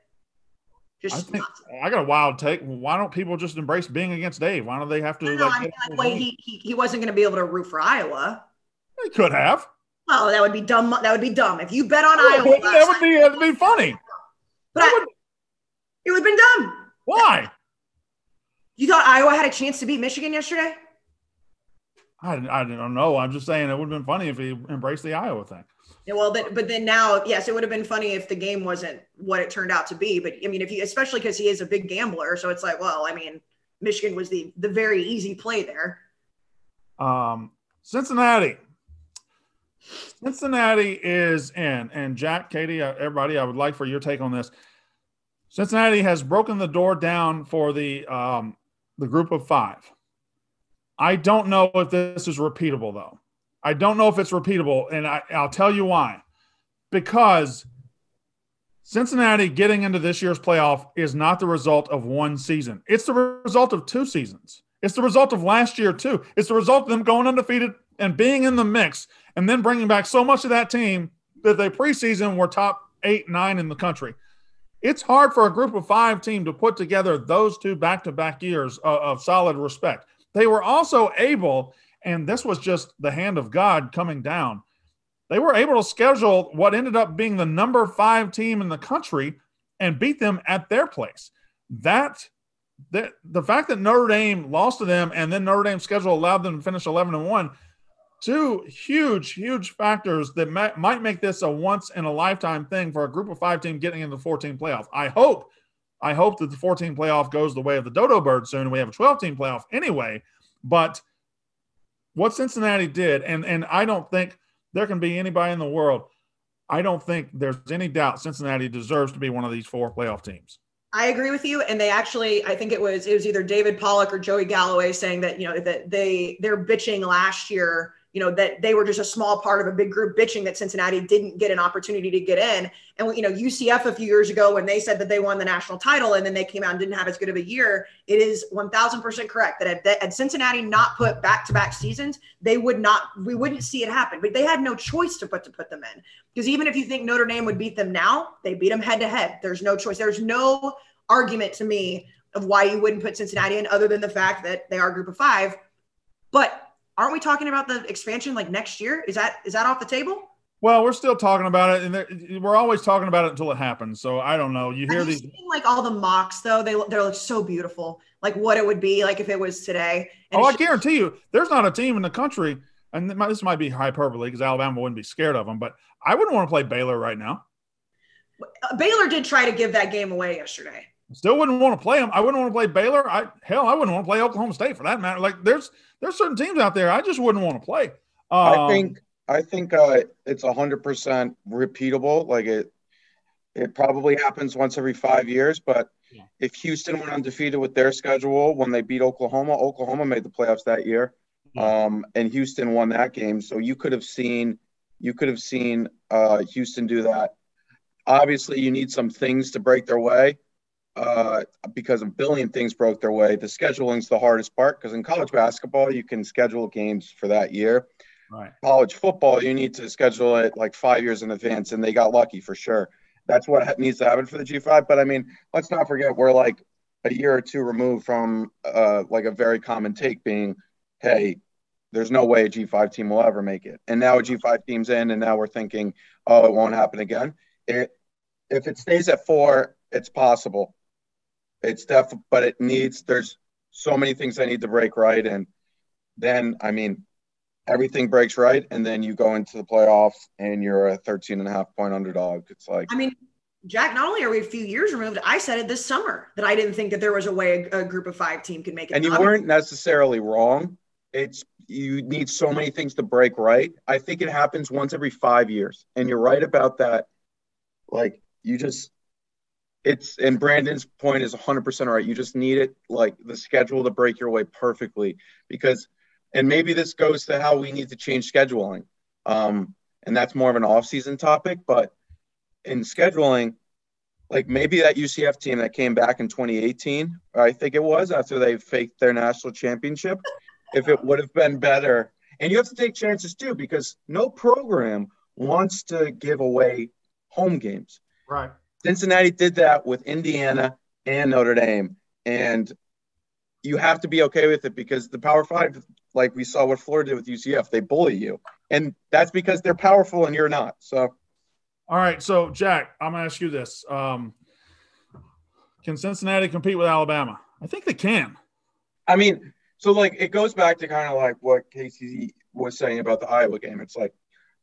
I think I got a wild take. Why don't people just embrace being against Dave? Why don't they have to? no, no, like, I mean, like, wait, he, he he wasn't going to be able to root for Iowa. He could have. Well, that would be dumb. That would be dumb if you bet on That Iowa. that would be that'd be funny. but I- would- it would have been dumb. why? You thought Iowa had a chance to beat Michigan yesterday? I, I don't know. I'm just saying it would have been funny if he embraced the Iowa thing. Well, but, but then now, yes, it would have been funny if the game wasn't what it turned out to be. But I mean, if you, especially because he is a big gambler, so it's like, well, I mean, Michigan was the the very easy play there. Um, Cincinnati. Cincinnati is in, and Jack, Katie, uh, everybody, I would like for your take on this. Cincinnati has broken the door down for the um, the group of five. I don't know if this is repeatable, though. I don't know if it's repeatable, and I, I'll tell you why. Because Cincinnati getting into this year's playoff is not the result of one season. It's the result of two seasons. It's the result of last year, too. It's the result of them going undefeated and being in the mix and then bringing back so much of that team that they preseason were top eight, nine in the country. It's hard for a group of five team to put together those two back to back years of, of solid respect. They were also able, and this was just the hand of God coming down they were able to schedule what ended up being the number five team in the country and beat them at their place. That, that the fact that Notre Dame lost to them and then Notre Dame's schedule allowed them to finish 11 and 1, two huge, huge factors that might make this a once in a lifetime thing for a group of five team getting into the 14 playoff. I hope, I hope that the 14 playoff goes the way of the Dodo Bird soon we have a 12 team playoff anyway. But what Cincinnati did, and and I don't think there can be anybody in the world. I don't think there's any doubt Cincinnati deserves to be one of these four playoff teams. I agree with you. And they actually, I think it was it was either David Pollack or Joey Galloway saying that you know that they they're bitching last year, you know, that they were just a small part of a big group bitching that Cincinnati didn't get an opportunity to get in. And, you know, UCF a few years ago, when they said that they won the national title and then they came out and didn't have as good of a year, it is 1000% correct that had, Cincinnati not put back to back seasons, they would not, we wouldn't see it happen. But they had no choice to put to put them in. Because even if you think Notre Dame would beat them now, they beat them head to head. There's no choice. There's no argument to me of why you wouldn't put Cincinnati in other than the fact that they are a group of five. But aren't we talking about the expansion like next year? Is that is that off the table? Well, we're still talking about it, and we're always talking about it until it happens. So I don't know. You hear these seen, like all the mocks though? They they're like so beautiful. Like what it would be like if it was today. And oh, I guarantee you, there's not a team in the country, and this might be hyperbole because Alabama wouldn't be scared of them, but I wouldn't want to play Baylor right now. Uh, Baylor did try to give that game away yesterday. Still wouldn't want to play them. I wouldn't want to play Baylor. I hell, I wouldn't want to play Oklahoma State for that matter. Like there's there's certain teams out there I just wouldn't want to play. Um, I think I think uh, it's hundred percent repeatable. Like it, it probably happens once every five years. But Yeah. if Houston went undefeated with their schedule when they beat Oklahoma, Oklahoma made the playoffs that year, um, and Houston won that game. So you could have seen, you could have seen uh, Houston do that. Obviously, you need some things to break their way. Uh, because a billion things broke their way. The scheduling's the hardest part because in college basketball, you can schedule games for that year right. college football, you need to schedule it like five years in advance, and they got lucky for sure. That's what ha- needs to happen for the G5. But I mean, let's not forget we're like a year or two removed from uh, like a very common take being, hey, there's no way a G5 team will ever make it. And now a G5 team's in, and now we're thinking, oh, it won't happen again. It, if it stays at four, it's possible. It's def, but it needs. There's so many things that need to break right, and then I mean, everything breaks right and then you go into the playoffs and you're a 13 and a half point underdog. It's like I mean, Jack, not only are we a few years removed, I said it this summer that I didn't think that there was a way a, a group of five team could make it. and you I weren't necessarily wrong. It's you need so many things to break right. I think it happens once every five years. And you're right about that. Like you just it's and brandon's point is 100% right you just need it like the schedule to break your way perfectly because and maybe this goes to how we need to change scheduling um and that's more of an off-season topic but in scheduling like maybe that UCF team that came back in 2018, I think it was after they faked their national championship, if it would have been better. And you have to take chances too, because no program wants to give away home games. Right. Cincinnati did that with Indiana and Notre Dame. And you have to be okay with it because the Power Five, like we saw what Florida did with UCF, they bully you. And that's because they're powerful and you're not. So All right. So Jack, I'm gonna ask you this. Um, can Cincinnati compete with Alabama? I think they can. I mean, so like it goes back to kind of like what Kayce was saying about the Iowa game. It's like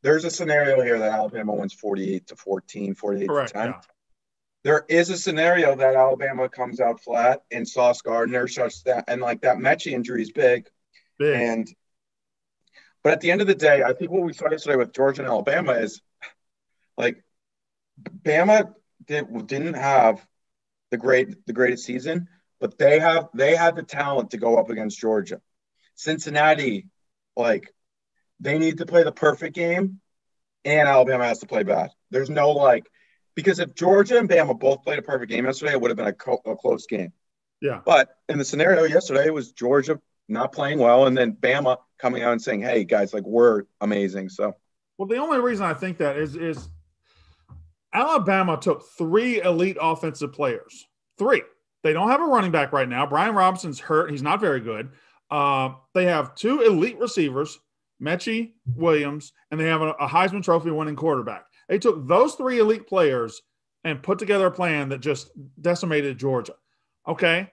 there's a scenario here that Alabama wins 48 to 14, 48 Correct. to 10. Yeah. There is a scenario that Alabama comes out flat and Sauce Gardner shuts that and like that Metchie injury is big. Big. And but at the end of the day, I think what we saw yesterday with Georgia and Alabama is like Bama did, didn't have the great the greatest season, but they have they had the talent to go up against Georgia. Cincinnati, like they need to play the perfect game, and Alabama has to play bad. There's no like because if Georgia and Bama both played a perfect game yesterday, it would have been a, co- a close game. yeah. But in the scenario yesterday, it was Georgia not playing well, and then Bama coming out and saying, "Hey guys, like we're amazing." So Well, the only reason I think that is is Alabama took three elite offensive players. Three. They don't have a running back right now. Brian Robinson's hurt. He's not very good. Uh, they have two elite receivers, Metchie Williams, and they have a, a Heisman Trophy winning quarterback. They took those three elite players and put together a plan that just decimated Georgia. Okay.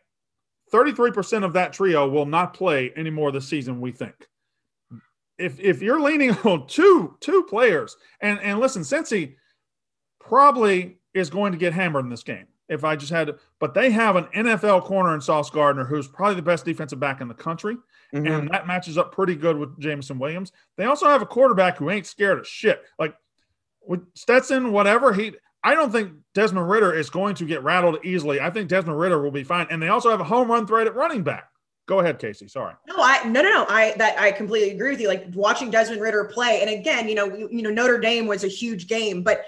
33% of that trio will not play anymore this season, we think if if you're leaning on two two players, and and listen, Cincy probably is going to get hammered in this game. If I just had, to, but they have an NFL corner in Sauce Gardner, who's probably the best defensive back in the country, Mhm. and that matches up pretty good with Jameson Williams. They also have a quarterback who ain't scared of shit. Like with Stetson, whatever he. I don't think Desmond Ridder is going to get rattled easily. I think Desmond Ridder will be fine. And they also have a home run threat at running back. Go ahead, Kayce. Sorry. No, I no no no. I that I completely agree with you. Like watching Desmond Ridder play, and again, you know, you, you know, Notre Dame was a huge game, but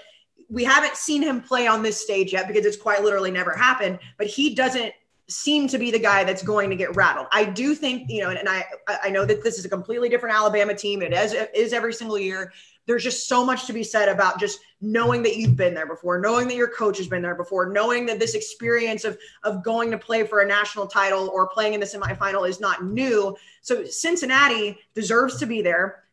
we haven't seen him play on this stage yet because it's quite literally never happened. But he doesn't seem to be the guy that's going to get rattled. I do think, you know, and, and I I know that this is a completely different Alabama team. It is, it is every single year. There's just so much to be said about just knowing that you've been there before, knowing that your coach has been there before, knowing that this experience of of going to play for a national title or playing in the semifinal is not new. So Cincinnati deserves to be there.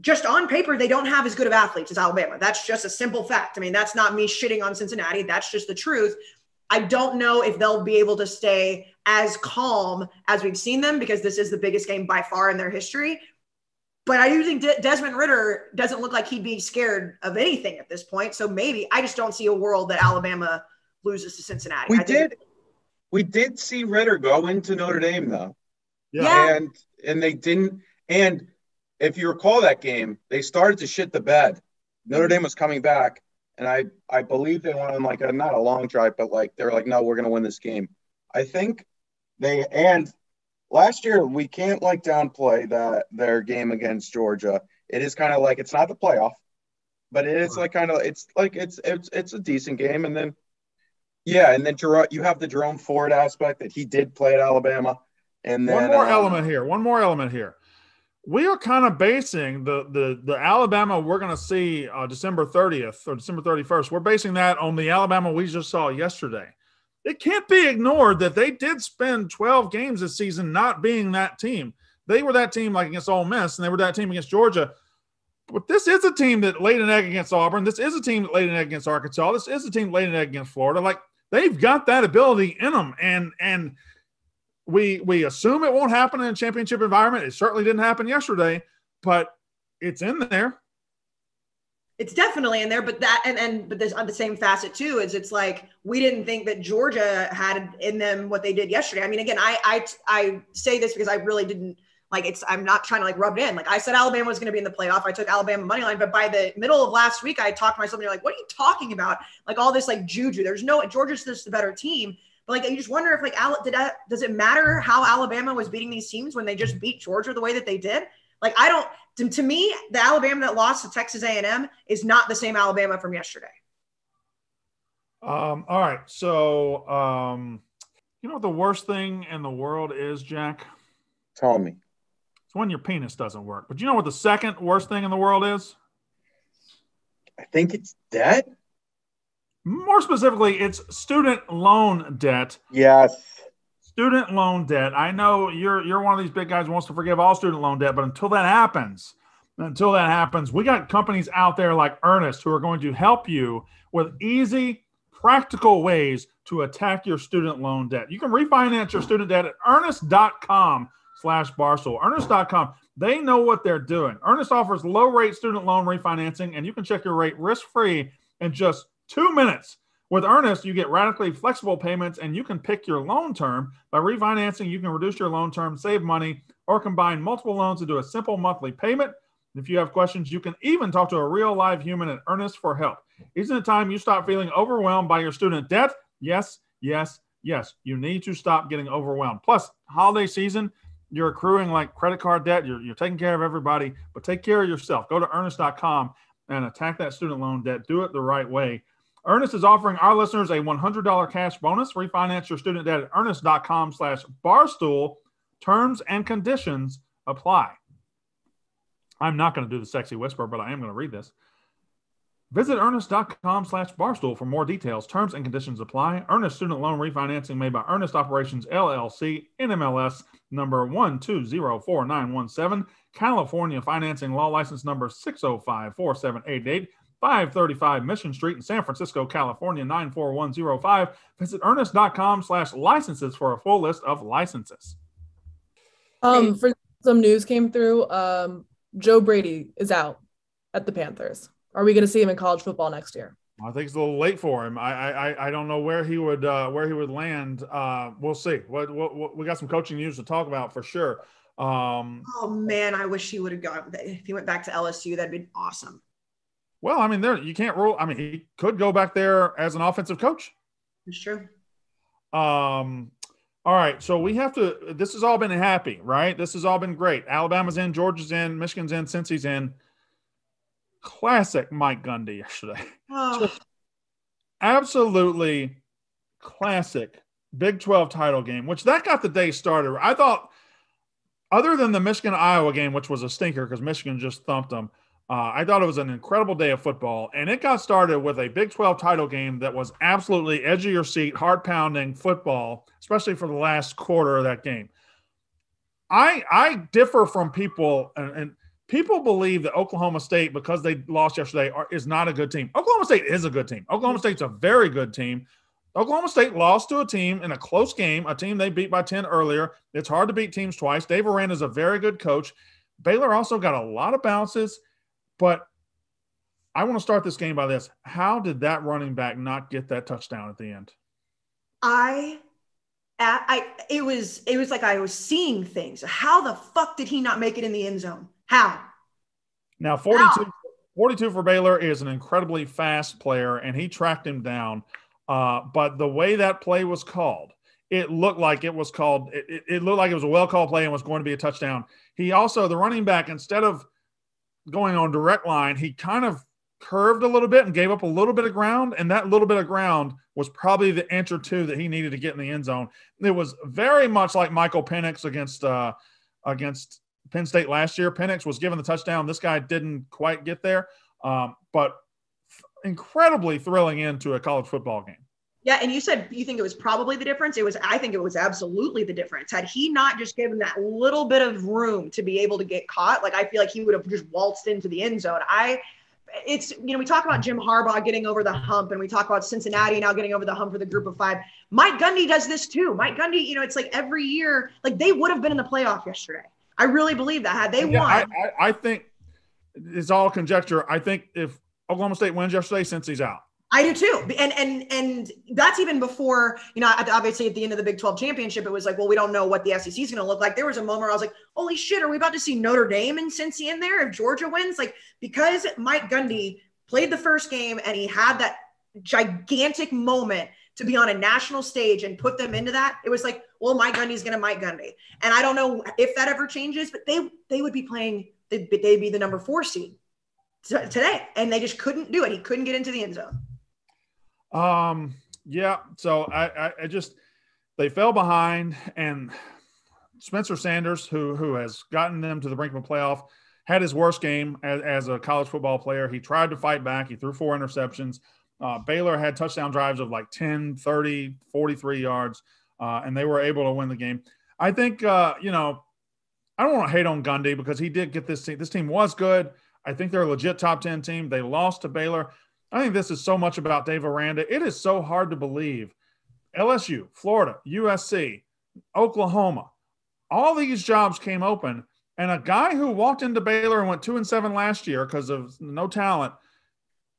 Just on paper, they don't have as good of athletes as Alabama. That's just a simple fact. I mean, that's not me shitting on Cincinnati. That's just the truth. I don't know if they'll be able to stay as calm as we've seen them because this is the biggest game by far in their history. But I do think De- Desmond Ridder doesn't look like he'd be scared of anything at this point. So maybe I just don't see a world that Alabama loses to Cincinnati. We I did. We did see Ridder go into Notre Dame though, Yeah. and and they didn't. And if you recall that game, they started to shit the bed. Notre Dame was coming back, and I I believe they went on like a not a long drive, but like they're like, no, we're gonna win this game. I think they and last year we can't like downplay that their game against Georgia. It is kind of like it's not the playoff, but it is like kind of it's like it's it's it's a decent game, and then yeah, and then Jerome, you have the Jerome Ford aspect that he did play at Alabama, and then one more uh, element here. One more element here. We are kind of basing the the the Alabama we're going to see uh, December 30th or December 31st. We're basing that on the Alabama we just saw yesterday. It can't be ignored that they did spend 12 games this season not being that team. They were that team like against Ole Miss, and they were that team against Georgia. But this is a team that laid an egg against Auburn. This is a team that laid an egg against Arkansas. This is a team that laid an egg against Florida. Like they've got that ability in them, and and we we assume it won't happen in a championship environment. It certainly didn't happen yesterday, but it's in there. It's definitely in there but that and and but this on the same facet too is it's like we didn't think that georgia had in them what they did yesterday. I mean again i i i say this because i really didn't like it's i'm not trying to like rub it in. Like i said alabama was going to be in the playoff. I took alabama money line but by the middle of last week i talked to myself and you're like what are you talking about? Like all this like juju. There's no georgia's just the better team. But like you just wonder if like Al- did that does it matter how alabama was beating these teams when they just beat georgia the way that they did? Like i don't to, to me, the Alabama that lost to Texas A&M is not the same Alabama from yesterday. Um, all right, so um, you know what the worst thing in the world is, Jack? Tell me. It's when your penis doesn't work. But you know what the second worst thing in the world is? I think it's debt. More specifically, it's student loan debt. Yes. Student loan debt. I know you're you're one of these big guys who wants to forgive all student loan debt, but until that happens, until that happens, we got companies out there like Earnest who are going to help you with easy, practical ways to attack your student loan debt. You can refinance your student debt at earnest.com slash barstool. Earnest.com. They know what they're doing. Earnest offers low rate student loan refinancing, and you can check your rate risk free in just two minutes. With Earnest, you get radically flexible payments and you can pick your loan term. By refinancing, you can reduce your loan term, save money, or combine multiple loans to do a simple monthly payment. If you have questions, you can even talk to a real live human at Earnest for help. Isn't it time you stop feeling overwhelmed by your student debt? Yes, yes, yes. You need to stop getting overwhelmed. Plus, holiday season, you're accruing like credit card debt. You're, you're taking care of everybody, but take care of yourself. Go to earnest.com and attack that student loan debt. Do it the right way. Earnest is offering our listeners a $100 cash bonus. Refinance your student debt at earnest.com slash barstool. Terms and conditions apply. I'm not going to do the sexy whisper, but I am going to read this. Visit earnest.com slash barstool for more details. Terms and conditions apply. Earnest student loan refinancing made by Earnest Operations LLC, NMLS number 1204917, California financing law license number 6054788. 535 Mission Street in San Francisco, California, 94105. Visit earnest.com slash licenses for a full list of licenses. Um, for some news came through. Um, Joe Brady is out at the Panthers. Are we going to see him in college football next year? I think it's a little late for him. I I, I don't know where he would uh, where he would land. Uh, we'll see. What, what, what we got some coaching news to talk about for sure. Um, Oh man, I wish he would have gone. If he went back to LSU, that'd been awesome. Well, I mean, there you can't rule. I mean, he could go back there as an offensive coach. It's true. Um, All right, so we have to. This has all been happy, right? This has all been great. Alabama's in, Georgia's in, Michigan's in, Cincy's in. Classic Mike Gundy yesterday. Oh. absolutely classic Big 12 title game, which that got the day started. I thought, other than the Michigan Iowa game, which was a stinker because Michigan just thumped them, uh, I thought it was an incredible day of football, and it got started with a Big 12 title game that was absolutely edge of your seat, heart pounding football, especially for the last quarter of that game. I I differ from people, and, and people believe that Oklahoma State, because they lost yesterday, are, is not a good team. Oklahoma State is a good team. Oklahoma State's a very good team. Oklahoma State lost to a team in a close game, a team they beat by 10 earlier. It's hard to beat teams twice. Dave Aranda is a very good coach. Baylor also got a lot of bounces. But I want to start this game by this. How did that running back not get that touchdown at the end? I I it was it was like I was seeing things. How the fuck did he not make it in the end zone? How? Now 42 How? 42 for Baylor is an incredibly fast player and he tracked him down. Uh, but the way that play was called, it looked like it was called it, it looked like it was a well called play and was going to be a touchdown. He also the running back instead of going on direct line, he kind of curved a little bit and gave up a little bit of ground. And that little bit of ground was probably the or two that he needed to get in the end zone. It was very much like Michael Penix against uh, against Penn State last year. Penix was given the touchdown. This guy didn't quite get there, um, but incredibly thrilling into a college football game. Yeah, and you said you think it was probably the difference. It was, I think it was absolutely the difference. Had he not just given that little bit of room to be able to get caught, like I feel like he would have just waltzed into the end zone. I, it's you know we talk about Jim Harbaugh getting over the hump, and we talk about Cincinnati now getting over the hump for the Group of Five. Mike Gundy does this too. Mike Gundy, you know, it's like every year, like they would have been in the playoff yesterday. I really believe that had they yeah, won. I, I, I think it's all conjecture. I think if Oklahoma State wins yesterday, Cincy's out. I do too. And and and that's even before, you know, obviously at the end of the Big 12 championship, it was like, well, we don't know what the SEC is going to look like. There was a moment where I was like, holy shit, are we about to see Notre Dame and Cincy in there if Georgia wins? Like, because Mike Gundy played the first game and he had that gigantic moment to be on a national stage and put them into that, it was like, well, Mike Gundy's going to Mike Gundy. And I don't know if that ever changes, but they they would be playing, they'd, they'd be the number four seed today. And they just couldn't do it. He couldn't get into the end zone. Um, yeah. So I, I, I just they fell behind, and Spencer Sanders, who who has gotten them to the brink of a playoff, had his worst game as, as a college football player. He tried to fight back. He threw four interceptions. Uh, Baylor had touchdown drives of like 10, 30, 43 yards, uh, and they were able to win the game. I think, uh, you know, I don't want to hate on Gundy because he did get this team. This team was good. I think they're a legit top 10 team. They lost to Baylor. I think this is so much about Dave Aranda. It is so hard to believe. LSU, Florida, USC, Oklahoma, all these jobs came open. And a guy who walked into Baylor and went two and seven last year because of no talent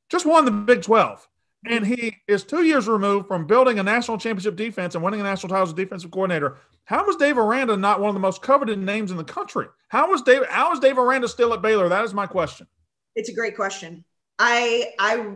just won the Big 12. And he is two years removed from building a national championship defense and winning a national title as defensive coordinator. How was Dave Aranda not one of the most coveted names in the country? How was Dave? How is Dave Aranda still at Baylor? That is my question. It's a great question. I I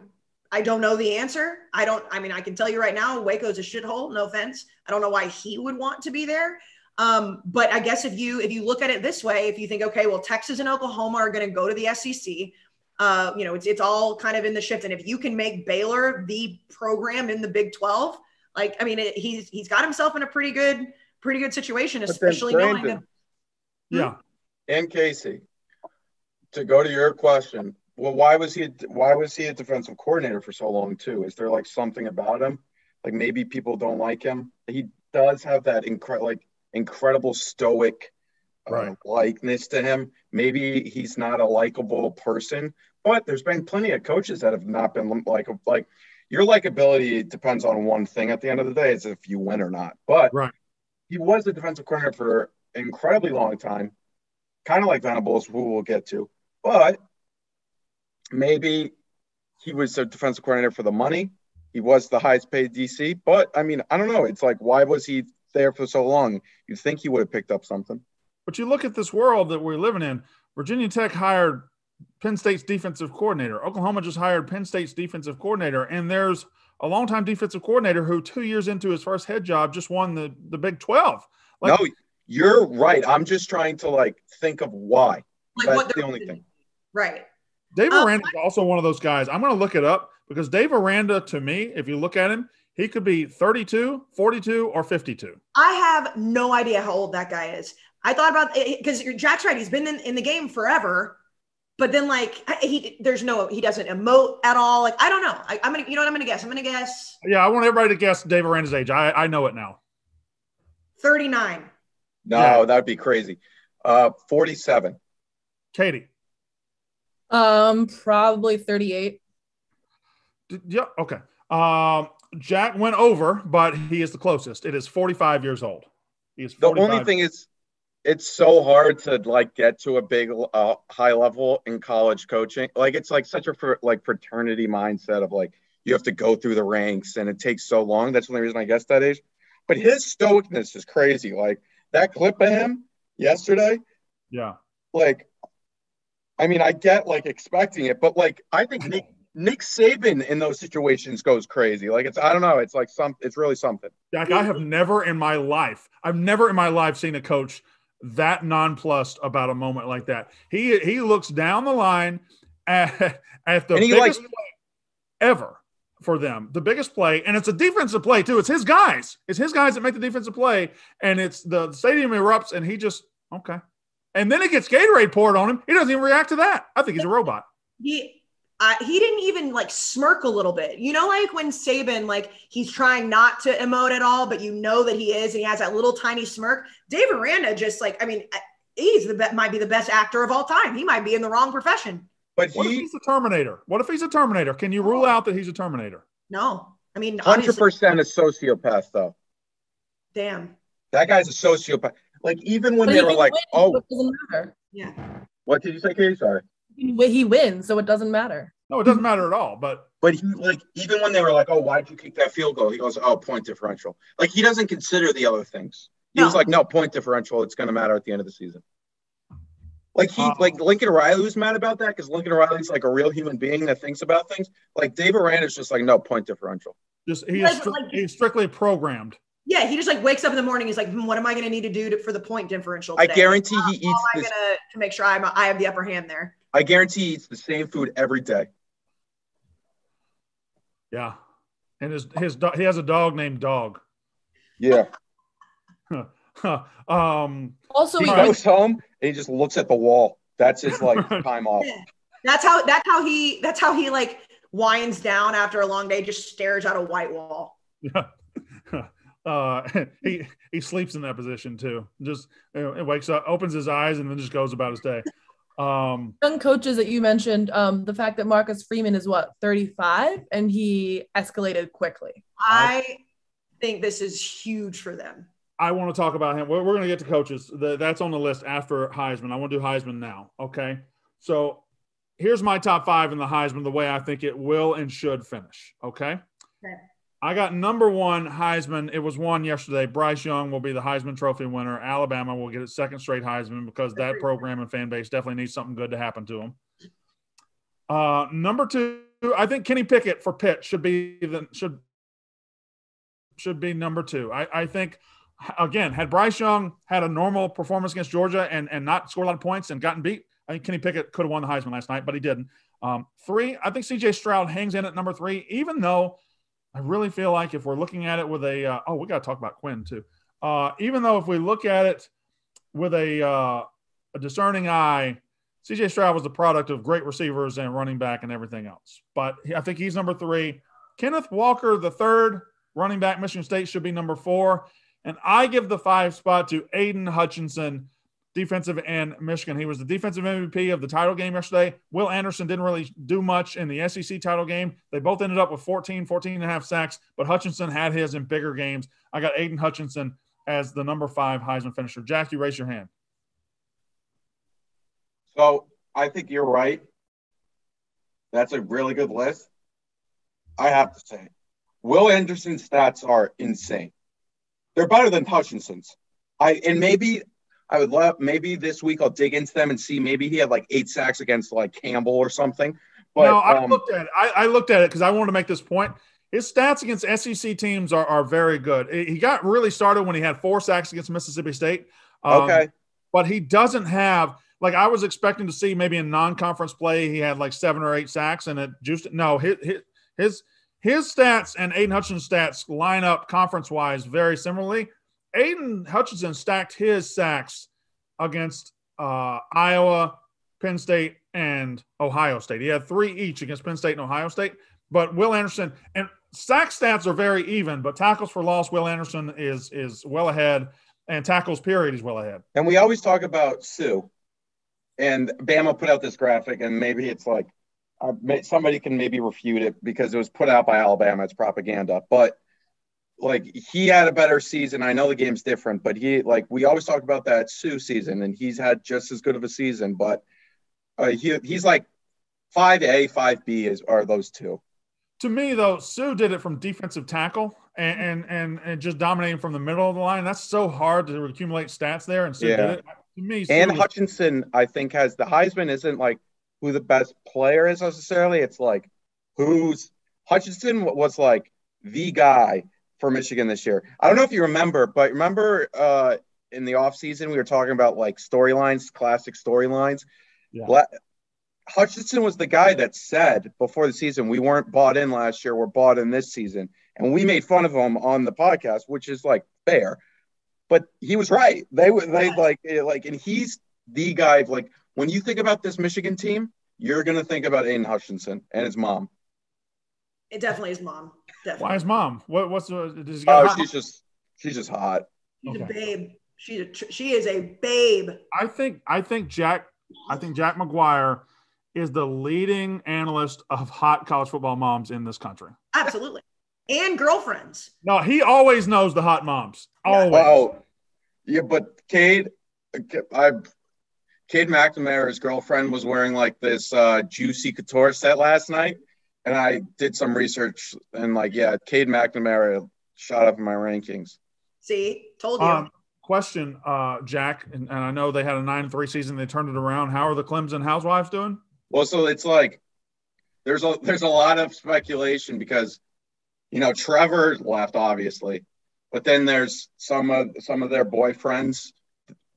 I don't know the answer. I don't. I mean, I can tell you right now, Waco's a shithole. No offense. I don't know why he would want to be there. Um, but I guess if you if you look at it this way, if you think, okay, well, Texas and Oklahoma are going to go to the SEC. Uh, you know, it's it's all kind of in the shift. And if you can make Baylor the program in the Big Twelve, like I mean, it, he's he's got himself in a pretty good pretty good situation, especially knowing that. Yeah. And Kayce, to go to your question, well, why was he? Why was he a defensive coordinator for so long too? Is there like something about him? Like maybe people don't like him. He does have that incredible, like incredible stoic uh, right. likeness to him. Maybe he's not a likable person, but there's been plenty of coaches that have not been like like your likability depends on one thing. At the end of the day, it's if you win or not. But right. he was a defensive coordinator for an incredibly long time, kind of like Venables, who we'll get to. But maybe he was a defensive coordinator for the money. He was the highest paid DC, but I mean, I don't know. It's like, why was he there for so long? You'd think he would have picked up something. But you look at this world that we're living in. Virginia Tech hired Penn State's defensive coordinator. Oklahoma just hired Penn State's defensive coordinator, and there's a longtime defensive coordinator who two years into his first head job just won the, the Big 12. Like, no, you're right. I'm just trying to like think of why. Like That's the only thing. Right. Dave um, Aranda is also one of those guys. I'm going to look it up because Dave Aranda, to me, if you look at him, he could be 32, 42, or 52. I have no idea how old that guy is. I thought about it because Jack's right. He's been in, in the game forever but then like he there's no he doesn't emote at all like i don't know I, am gonna you know what i'm gonna guess i'm gonna guess yeah i want everybody to guess dave aranda's age i i know it now 39 no yeah. that'd be crazy uh 47 katie um probably 38 yeah okay. Um jack went over but he is the closest. It is 45 years old. He is the only thing is it's so hard to like get to a big uh, high level in college coaching. Like it's like such a for, like fraternity mindset of like you have to go through the ranks and it takes so long. That's the only reason i guess that age but his stoicness is crazy. Like that clip of him yesterday yeah. like i mean i get like expecting it but like i think nick Nick Saban in those situations goes crazy. Like it's I don't know. It's like some. It's really something. Jack, I have never in my life, I've never in my life seen a coach that nonplussed about a moment like that. He he looks down the line at, at the biggest likes- play ever for them, the biggest play, and it's a defensive play too. It's his guys. It's his guys that make the defensive play, and it's the stadium erupts, and he just okay. And then it gets Gatorade poured on him. He doesn't even react to that. I think he's a robot. He uh, he didn't even like smirk a little bit. You know, like when Saban, like he's trying not to emote at all, but you know that he is, and he has that little tiny smirk. Dave Aranda just like, I mean, uh, he's the be- might be the best actor of all time. He might be in the wrong profession. But he, if he's a Terminator? What if he's a Terminator? Can you rule out that he's a Terminator? No, I mean, hundred percent a sociopath, though. Damn, that guy's a sociopath. Like even when but they were like, "Oh, doesn't matter. yeah." What did you say, Katie? Sorry he wins, so it doesn't matter. No, it doesn't matter at all. But but he like even when they were like, "Oh, why did you kick that field goal?" He goes, "Oh, point differential." Like he doesn't consider the other things. He no. was like, "No, point differential. It's going to matter at the end of the season." Like he, uh, like Lincoln Riley was mad about that because Lincoln Riley's like a real human being that thinks about things. Like Dave Aranda is just like, no point differential. Just he is like, he's strictly programmed. Yeah, he just like wakes up in the morning. He's like, hmm, "What am I going to need to do to, for the point differential?" Today? I guarantee he eats. How am I gonna to make sure I'm I have the upper hand there? I guarantee he eats the same food every day. Yeah, and his his he has a dog named Dog. Yeah. um. Also, he goes home and he just looks at the wall. That's his like time off. That's how. That's how he. That's how he like winds down after a long day. Just stares at a white wall. Yeah. Uh, he he sleeps in that position too. Just you know, wakes up, opens his eyes, and then just goes about his day. Um, Young coaches that you mentioned, um, the fact that Marcus Freeman is what 35 and he escalated quickly. I think this is huge for them. I want to talk about him. We're, we're going to get to coaches. The, that's on the list after Heisman. I want to do Heisman now. Okay. So here's my top five in the Heisman, the way I think it will and should finish. Okay. Okay. I got number one Heisman. It was won yesterday. Bryce Young will be the Heisman Trophy winner. Alabama will get its second straight Heisman because that program and fan base definitely needs something good to happen to them. Uh, number two, I think Kenny Pickett for Pitt should be the should should be number two. I, I think again, had Bryce Young had a normal performance against Georgia and and not scored a lot of points and gotten beat, I think Kenny Pickett could have won the Heisman last night, but he didn't. Um, three, I think CJ Stroud hangs in at number three, even though I really feel like if we're looking at it with a uh, oh, we got to talk about Quinn too. Uh, even though if we look at it with a uh, a discerning eye, CJ Stroud was the product of great receivers and running back and everything else. But I think he's number three. Kenneth Walker, the third running back, Michigan State should be number four. And I give the five spot to Aidan Hutchinson defensive end Michigan. He was the defensive MVP of the title game yesterday. Will Anderson didn't really do much in the SEC title game. They both ended up with 14, 14 and a half sacks, but Hutchinson had his in bigger games. I got Aidan Hutchinson as the number five Heisman finisher. Jack, you raise your hand. So I think you're right. That's a really good list. I have to say, Will Anderson's stats are insane. They're better than Hutchinson's. I and maybe I would love maybe this week I'll dig into them and see maybe he had like eight sacks against like Campbell or something. But no, I um, looked at it. I, I looked at it because I wanted to make this point. his stats against SEC teams are, are very good. He got really started when he had four sacks against Mississippi State. Um, okay. But he doesn't have like I was expecting to see maybe in non-conference play he had like seven or eight sacks and it just no his his his stats and Aidan Hutchinson's stats line up conference wise very similarly. Aidan Hutchinson stacked his sacks against uh, Iowa, Penn State, and Ohio State. He had three each against Penn State and Ohio State. But Will Anderson and sack stats are very even, but tackles for loss, Will Anderson is is well ahead, and tackles period is well ahead. And we always talk about Suh, and Bama put out this graphic, and maybe it's like uh, somebody can maybe refute it because it was put out by Alabama. It's propaganda, but like he had a better season. I know the game's different, but he like we always talk about that Suh season, and he's had just as good of a season. But uh, he he's like five A, five B is are those two. To me, though, Suh did it from defensive tackle and, and and and, just dominating from the middle of the line. That's so hard to accumulate stats there. And Suh yeah. did it. To me, Suh and was- Hutchinson, I think, has the Heisman isn't like who the best player is necessarily. It's like who's Hutchinson was like the guy for Michigan this year. I don't know if you remember, but remember uh, in the offseason, we were talking about like storylines, classic storylines. Yeah. Hutchinson was the guy that said before the season, we weren't bought in last year, we're bought in this season. And we made fun of him on the podcast, which is like fair. But he was right. They would they like eh, like and he's the guy like when you think about this Michigan team, you're gonna think about Aidan Hutchinson and his mom. It definitely is mom. Definitely. Why is mom? What what's the? Does he oh, she's just she's just hot. She's okay. a babe. She's a she is a babe. I think I think Jack I think Jack McGuire is the leading analyst of hot college football moms in this country. Absolutely, and girlfriends. No, he always knows the hot moms. Always. Oh, yeah, but Cade, I Cade McNamara's girlfriend was wearing like this uh, juicy couture set last night and I did some research and like, yeah, Cade McNamara shot up in my rankings. See, told you. Um, question, uh, Jack, and, and I know they had a nine three season. They turned it around. How are the Clemson Housewives doing? Well, so it's like there's a there's a lot of speculation because you know Trevor left obviously, but then there's some of some of their boyfriends.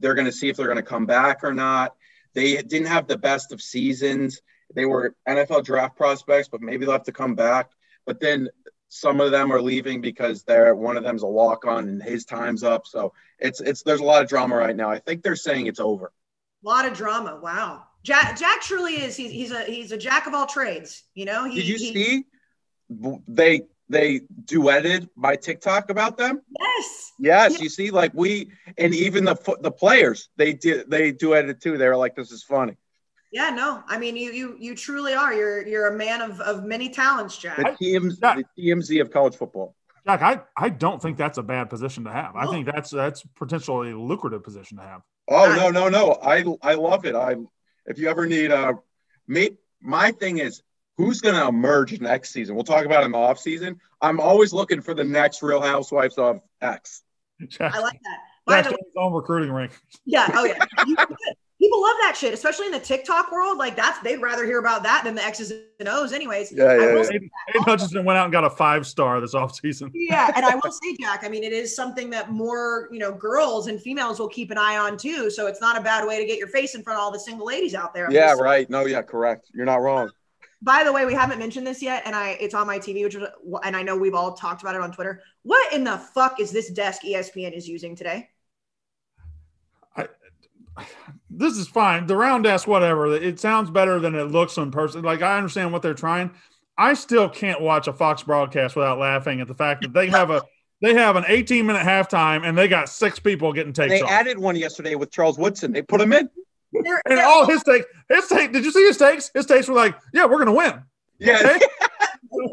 They're going to see if they're going to come back or not. They didn't have the best of seasons they were NFL draft prospects, but maybe they'll have to come back. But then some of them are leaving because they're one of them's a walk on and his time's up. So it's it's there's a lot of drama right now. I think they're saying it's over. A lot of drama. Wow. Jack Jack truly is he's he's a he's a jack of all trades. You know, he, did you he, see they they duetted my TikTok about them? Yes. Yes, yes. you see, like we and even the the players they did they duetted too. They were like, "This is funny." Yeah, no. I mean, you you you truly are. You're you're a man of, of many talents, Jack. The TMZ, the TMZ of college football. Jack, I, I don't think that's a bad position to have. I think that's that's potentially a lucrative position to have. Oh no no no! I I love it. I if you ever need a, me my thing is who's going to emerge next season. We'll talk about in the off season. I'm always looking for the next Real Housewives of X. Jack, I like that. By the, his own recruiting rank. Yeah. Oh yeah people love that shit, especially in the TikTok world. Like that's they'd rather hear about that than the X's and O's, anyways. Yeah, yeah. yeah. Aidan Hutchinson went out and got a five star this offseason. Yeah, and I will say, Jack, I mean, it is something that more you know girls and females will keep an eye on too. So it's not a bad way to get your face in front of all the single ladies out there. Yeah, right. No, yeah, correct. You're not wrong. By the way, we haven't mentioned this yet, and I it's on my TV, which is, and I know we've all talked about it on Twitter. What in the fuck is this desk ESPN is using today? This is fine. The round desk, whatever. It sounds better than it looks in person. Like I understand what they're trying. I still can't watch a Fox broadcast without laughing at the fact that they have a they have an 18 minute halftime and they got six people getting takes. They off. added one yesterday with Charles Woodson. They put him in. They're, and they're, all his takes, his take. Did you see his takes? His takes were like, "Yeah, we're gonna win." Yeah. Okay?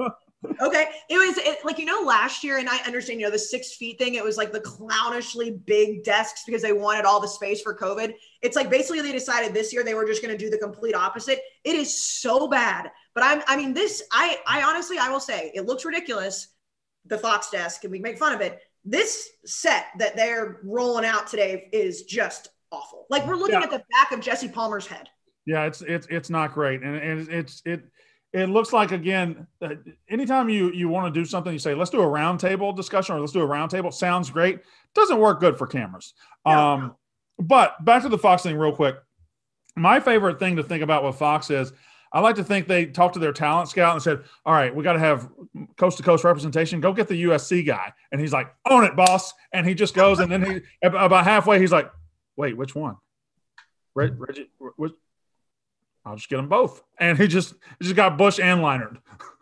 okay. It was it, like, you know, last year, and I understand, you know, the six feet thing, it was like the clownishly big desks because they wanted all the space for COVID. It's like basically they decided this year they were just going to do the complete opposite. It is so bad. But I'm, I mean, this, I, I honestly, I will say it looks ridiculous, the Fox desk, and we make fun of it. This set that they're rolling out today is just awful. Like we're looking yeah. at the back of Jesse Palmer's head. Yeah, it's it's it's not great, and, and it's it it looks like again, uh, anytime you you want to do something, you say let's do a roundtable discussion or let's do a roundtable. Sounds great. Doesn't work good for cameras. Um, but back to the Fox thing, real quick. My favorite thing to think about with Fox is I like to think they talked to their talent scout and said, "All right, we got to have coast to coast representation. Go get the USC guy." And he's like, "Own it, boss!" And he just goes, and then he about halfway, he's like, "Wait, which one?" Reggie, which, I'll just get them both. And he just he just got Bush and Leinart.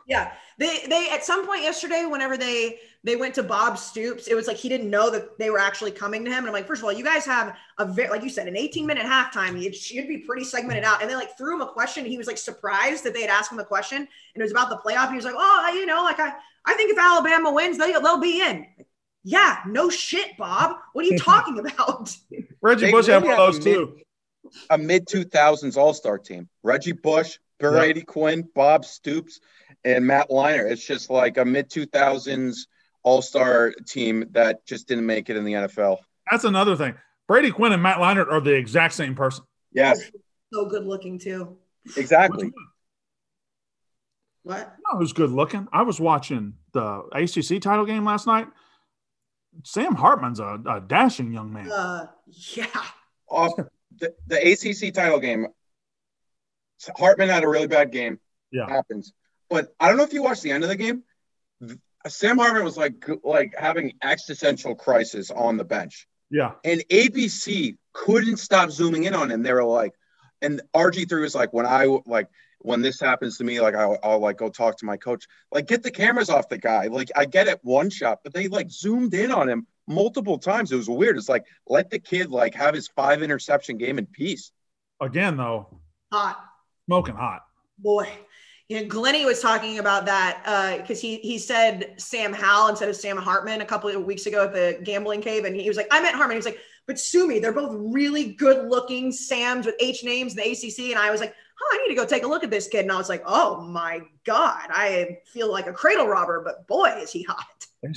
Yeah, they they at some point yesterday, whenever they they went to Bob Stoops, it was like he didn't know that they were actually coming to him. And I'm like, first of all, you guys have a very like you said, an 18 minute halftime. It should be pretty segmented out. And they like threw him a question. He was like surprised that they had asked him a question, and it was about the playoff. He was like, oh, you know, like I I think if Alabama wins, they they'll be in. Yeah, no shit, Bob. What are you talking about? Reggie Bush had one of those too a mid 2000s All Star team. Reggie Bush, Brady yep. Quinn, Bob Stoops, and Matt Leinart. It's just like a mid 2000s All Star team that just didn't make it in the NFL. That's another thing. Brady Quinn and Matt Leinart are the exact same person. Yes. So good looking too. Exactly. What? You know who's good looking? I was watching the ACC title game last night. Sam Hartman's a, a dashing young man. Uh, yeah. Off, the, the ACC title game, Hartman had a really bad game. Yeah, happens. But I don't know if you watched the end of the game. Sam Hartman was like like having existential crisis on the bench. Yeah, and ABC couldn't stop zooming in on him. They were like, and RG three was like, when I like when this happens to me, like I'll, I'll, like go talk to my coach, like get the cameras off the guy. Like I get it one shot, but they like zoomed in on him multiple times. It was weird. It's like let the kid like have his five interception game in peace. Again, though, hot, smoking hot. Boy, you know, Glenny was talking about that because uh, he he said Sam Howell instead of Sam Hartman a couple of weeks ago at the gambling cave, and he was like, I meant Hartman. He was like, but sue me. They're both really good looking Sams with H names in the ACC, and I was like, oh, I need to go take a look at this kid. And I was like, oh my God, I feel like a cradle robber, but boy, is he hot.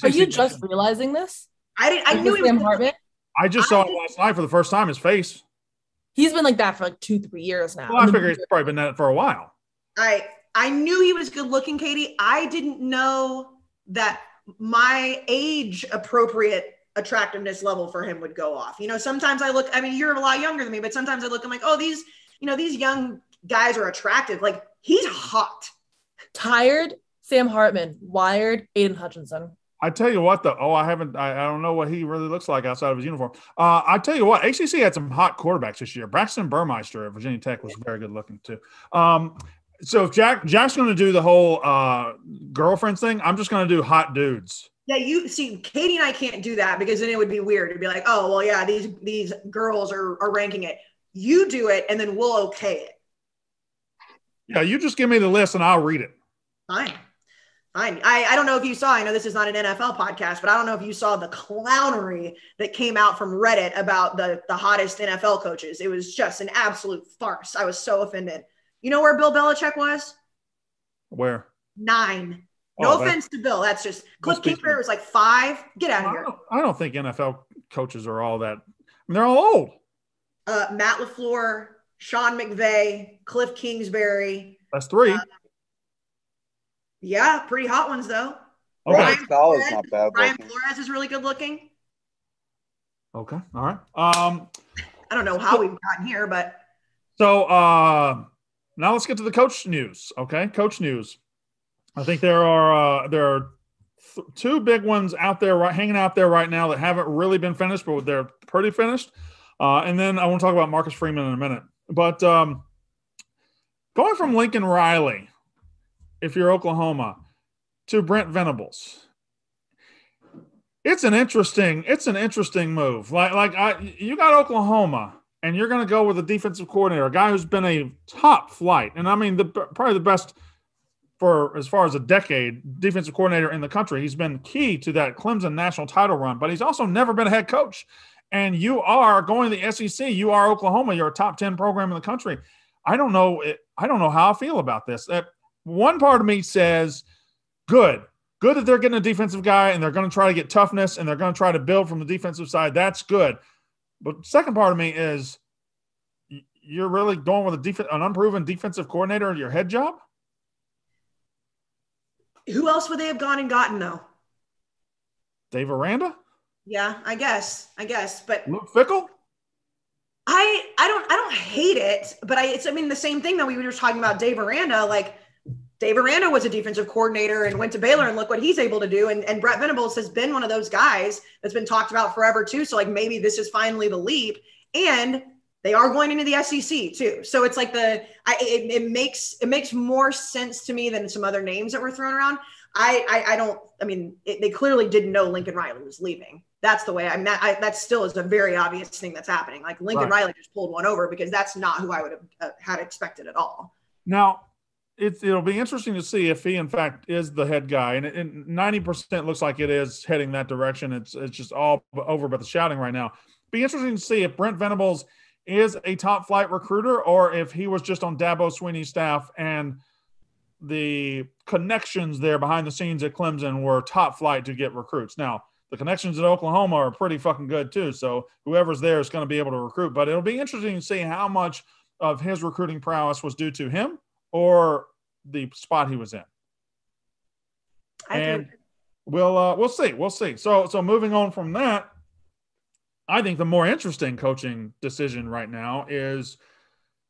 Are you just realizing this? I didn't. I knew he was. Hartman? I just saw I, it last night for the first time. His face. He's been like that for like two, three years now. Well, I figure he's probably been that for a while. I I knew he was good looking, Katie. I didn't know that my age appropriate attractiveness level for him would go off. You know, sometimes I look. I mean, you're a lot younger than me, but sometimes I look. I'm like, oh, these, you know, these young guys are attractive. Like he's hot. Tired Sam Hartman, wired Aidan Hutchinson. I tell you what, though. Oh, I haven't. I, I, don't know what he really looks like outside of his uniform. Uh, I tell you what, ACC had some hot quarterbacks this year. Braxton Burmeister at Virginia Tech was very good looking too. Um, so if Jack Jack's going to do the whole uh, girlfriends thing, I'm just going to do hot dudes. Yeah, you see, Katie and I can't do that because then it would be weird. It'd be like, oh, well, yeah, these these girls are are ranking it. You do it, and then we'll okay it. Yeah, you just give me the list and I'll read it. Fine. Fine. I, I don't know if you saw, I know this is not an NFL podcast, but I don't know if you saw the clownery that came out from Reddit about the, the hottest NFL coaches. It was just an absolute farce. I was so offended. You know where Bill Belichick was? Where? Nine. No oh, offense to Bill. That's just Cliff Kingsbury was like five. Get out of here. I don't, I don't think NFL coaches are all that. I mean, they're all old. Uh, Matt LaFleur, Sean McVay, Cliff Kingsbury. That's three. Uh, yeah, pretty hot ones though. Okay. Brian, Flores, not bad Brian Flores is really good looking. Okay. All right. Um, I don't know how we've gotten here, but so uh, now let's get to the coach news. Okay, coach news. I think there are uh, there are th- two big ones out there, right, hanging out there right now that haven't really been finished, but they're pretty finished. Uh, and then I want to talk about Marcus Freeman in a minute. But um, going from Lincoln Riley, if you're Oklahoma, to Brent Venables. It's an interesting, it's an interesting move. Like, like I, you got Oklahoma, and you're going to go with a defensive coordinator, a guy who's been a top flight, and I mean the probably the best for as far as a decade defensive coordinator in the country. He's been key to that Clemson national title run, but he's also never been a head coach. And you are going to the SEC. You are Oklahoma. You're a top ten program in the country. I don't know. I don't know how I feel about this uh, one part of me says, good, good that they're getting a defensive guy and they're going to try to get toughness and they're going to try to build from the defensive side. That's good. But second part of me is, you're really going with a def- an unproven defensive coordinator in your head job? Who else would they have gone and gotten though? Dave Aranda? Yeah, I guess. I guess. But Luke Fickell? I I don't I don't hate it, but I it's I mean the same thing that we were just talking about Dave Aranda. Like Dave Aranda was a defensive coordinator and went to Baylor and look what he's able to do. And, and Brent Venables has been one of those guys that's been talked about forever too. So like maybe this is finally the leap. And they are going into the SEC too. So it's like the I it, it makes it makes more sense to me than some other names that were thrown around. I I, I don't I mean it, they clearly didn't know Lincoln Riley was leaving. That's the way I mean that I, that still is a very obvious thing that's happening. Like Lincoln right. Riley just pulled one over because that's not who I would have uh, had expected at all. Now it's it'll be interesting to see if he in fact is the head guy and ninety percent looks like it is heading that direction. It's it's just all over but the shouting right now. Be interesting to see if Brent Venables is a top flight recruiter or if he was just on Dabo Swinney's staff and the connections there behind the scenes at Clemson were top flight to get recruits. Now, the connections at Oklahoma are pretty fucking good too. So whoever's there is going to be able to recruit. But it'll be interesting to see how much of his recruiting prowess was due to him or the spot he was in. I and we'll uh, we'll see. We'll see. So so moving on from that, I think the more interesting coaching decision right now is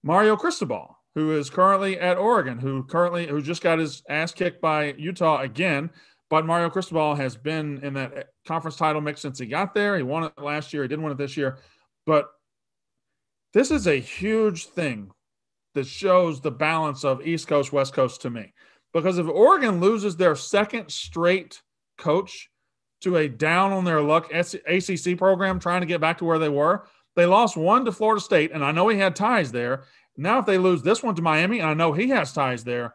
Mario Cristobal, who is currently at Oregon, who currently who just got his ass kicked by Utah again. But Mario Cristobal has been in that conference title mix since he got there. He won it last year. He didn't win it this year. But this is a huge thing that shows the balance of East Coast, West Coast to me. Because if Oregon loses their second straight coach, to a down on their luck ACC program trying to get back to where they were. They lost one to Florida State, and I know he had ties there. Now, if they lose this one to Miami, and I know he has ties there,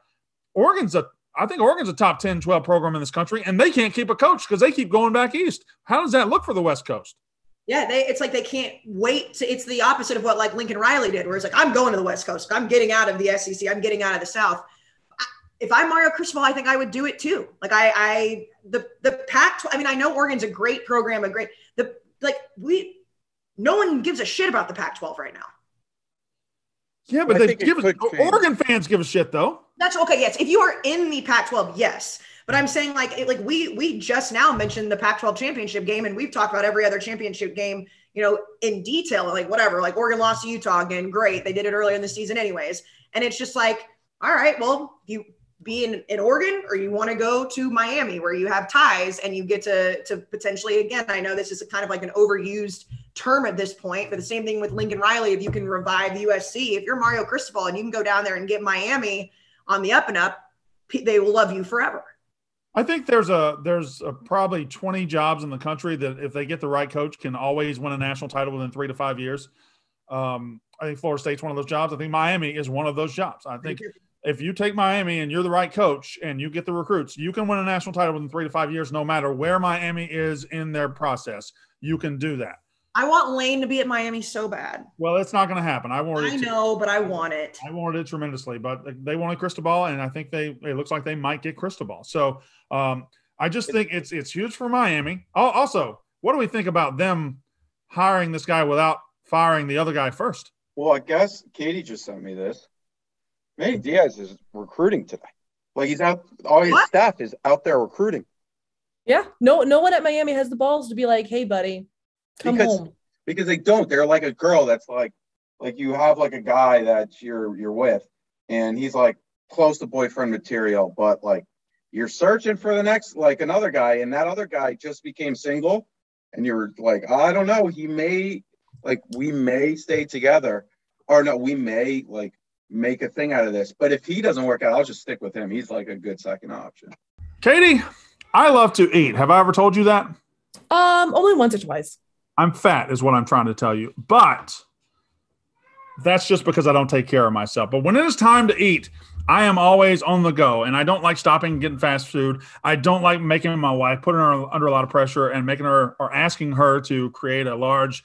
Oregon's a I think Oregon's a top 10, 12 program in this country, and they can't keep a coach because they keep going back east. How does that look for the West Coast? Yeah, they, it's like they can't wait to. It's the opposite of what like Lincoln Riley did, where it's like I'm going to the West Coast, I'm getting out of the SEC, I'm getting out of the South if I'm Mario Cristobal, I think I would do it too. Like I, I the the Pac. I mean, I know Oregon's a great program, a great the like we. No one gives a shit about the Pac-12 right now. Yeah, but they give a, Oregon fans give a shit though. That's okay. Yes, if you are in the Pac-12, yes. But I'm saying like like we we just now mentioned the Pac-12 championship game, and we've talked about every other championship game, you know, in detail. Like whatever. Like Oregon lost to Utah again. Great, they did it earlier in the season, anyways. And it's just like, all right, well, you be in, in Oregon or you want to go to Miami where you have ties and you get to, to potentially, again, I know this is a kind of like an overused term at this point, but the same thing with Lincoln Riley. If you can revive USC, if you're Mario Cristobal and you can go down there and get Miami on the up and up, they will love you forever. I think there's a there's a probably 20 jobs in the country that if they get the right coach can always win a national title within three to five years. Um, I think Florida State's one of those jobs. I think Miami is one of those jobs. I think if you take Miami and you're the right coach and you get the recruits, you can win a national title within three to five years, no matter where Miami is in their process. You can do that. I want Lane to be at Miami so bad. Well, it's not going to happen. I wanted. I know, but I want it. I wanted it tremendously, but they wanted Cristobal, and I think they. It looks like they might get Cristobal. So um, I just think it's it's huge for Miami. Also, what do we think about them hiring this guy without firing the other guy first? Well, I guess Katie just sent me this. Manny Diaz is recruiting today. Like he's out, all his what? staff is out there recruiting. Yeah, no, no one at Miami has the balls to be like, "Hey, buddy, come because, home." Because they don't. They're like a girl that's like, like you have like a guy that you're you're with, and he's like close to boyfriend material, but like you're searching for the next like another guy, and that other guy just became single, and you're like, I don't know, he may like we may stay together, or no, we may like make a thing out of this. But if he doesn't work out, I'll just stick with him. He's like a good second option. Katie, I love to eat. Have I ever told you that? Um, only once or twice. I'm fat, is what I'm trying to tell you. But that's just because I don't take care of myself. But when it is time to eat, I am always on the go, and I don't like stopping and getting fast food. I don't like making my wife putting her under a lot of pressure and making her or asking her to create a large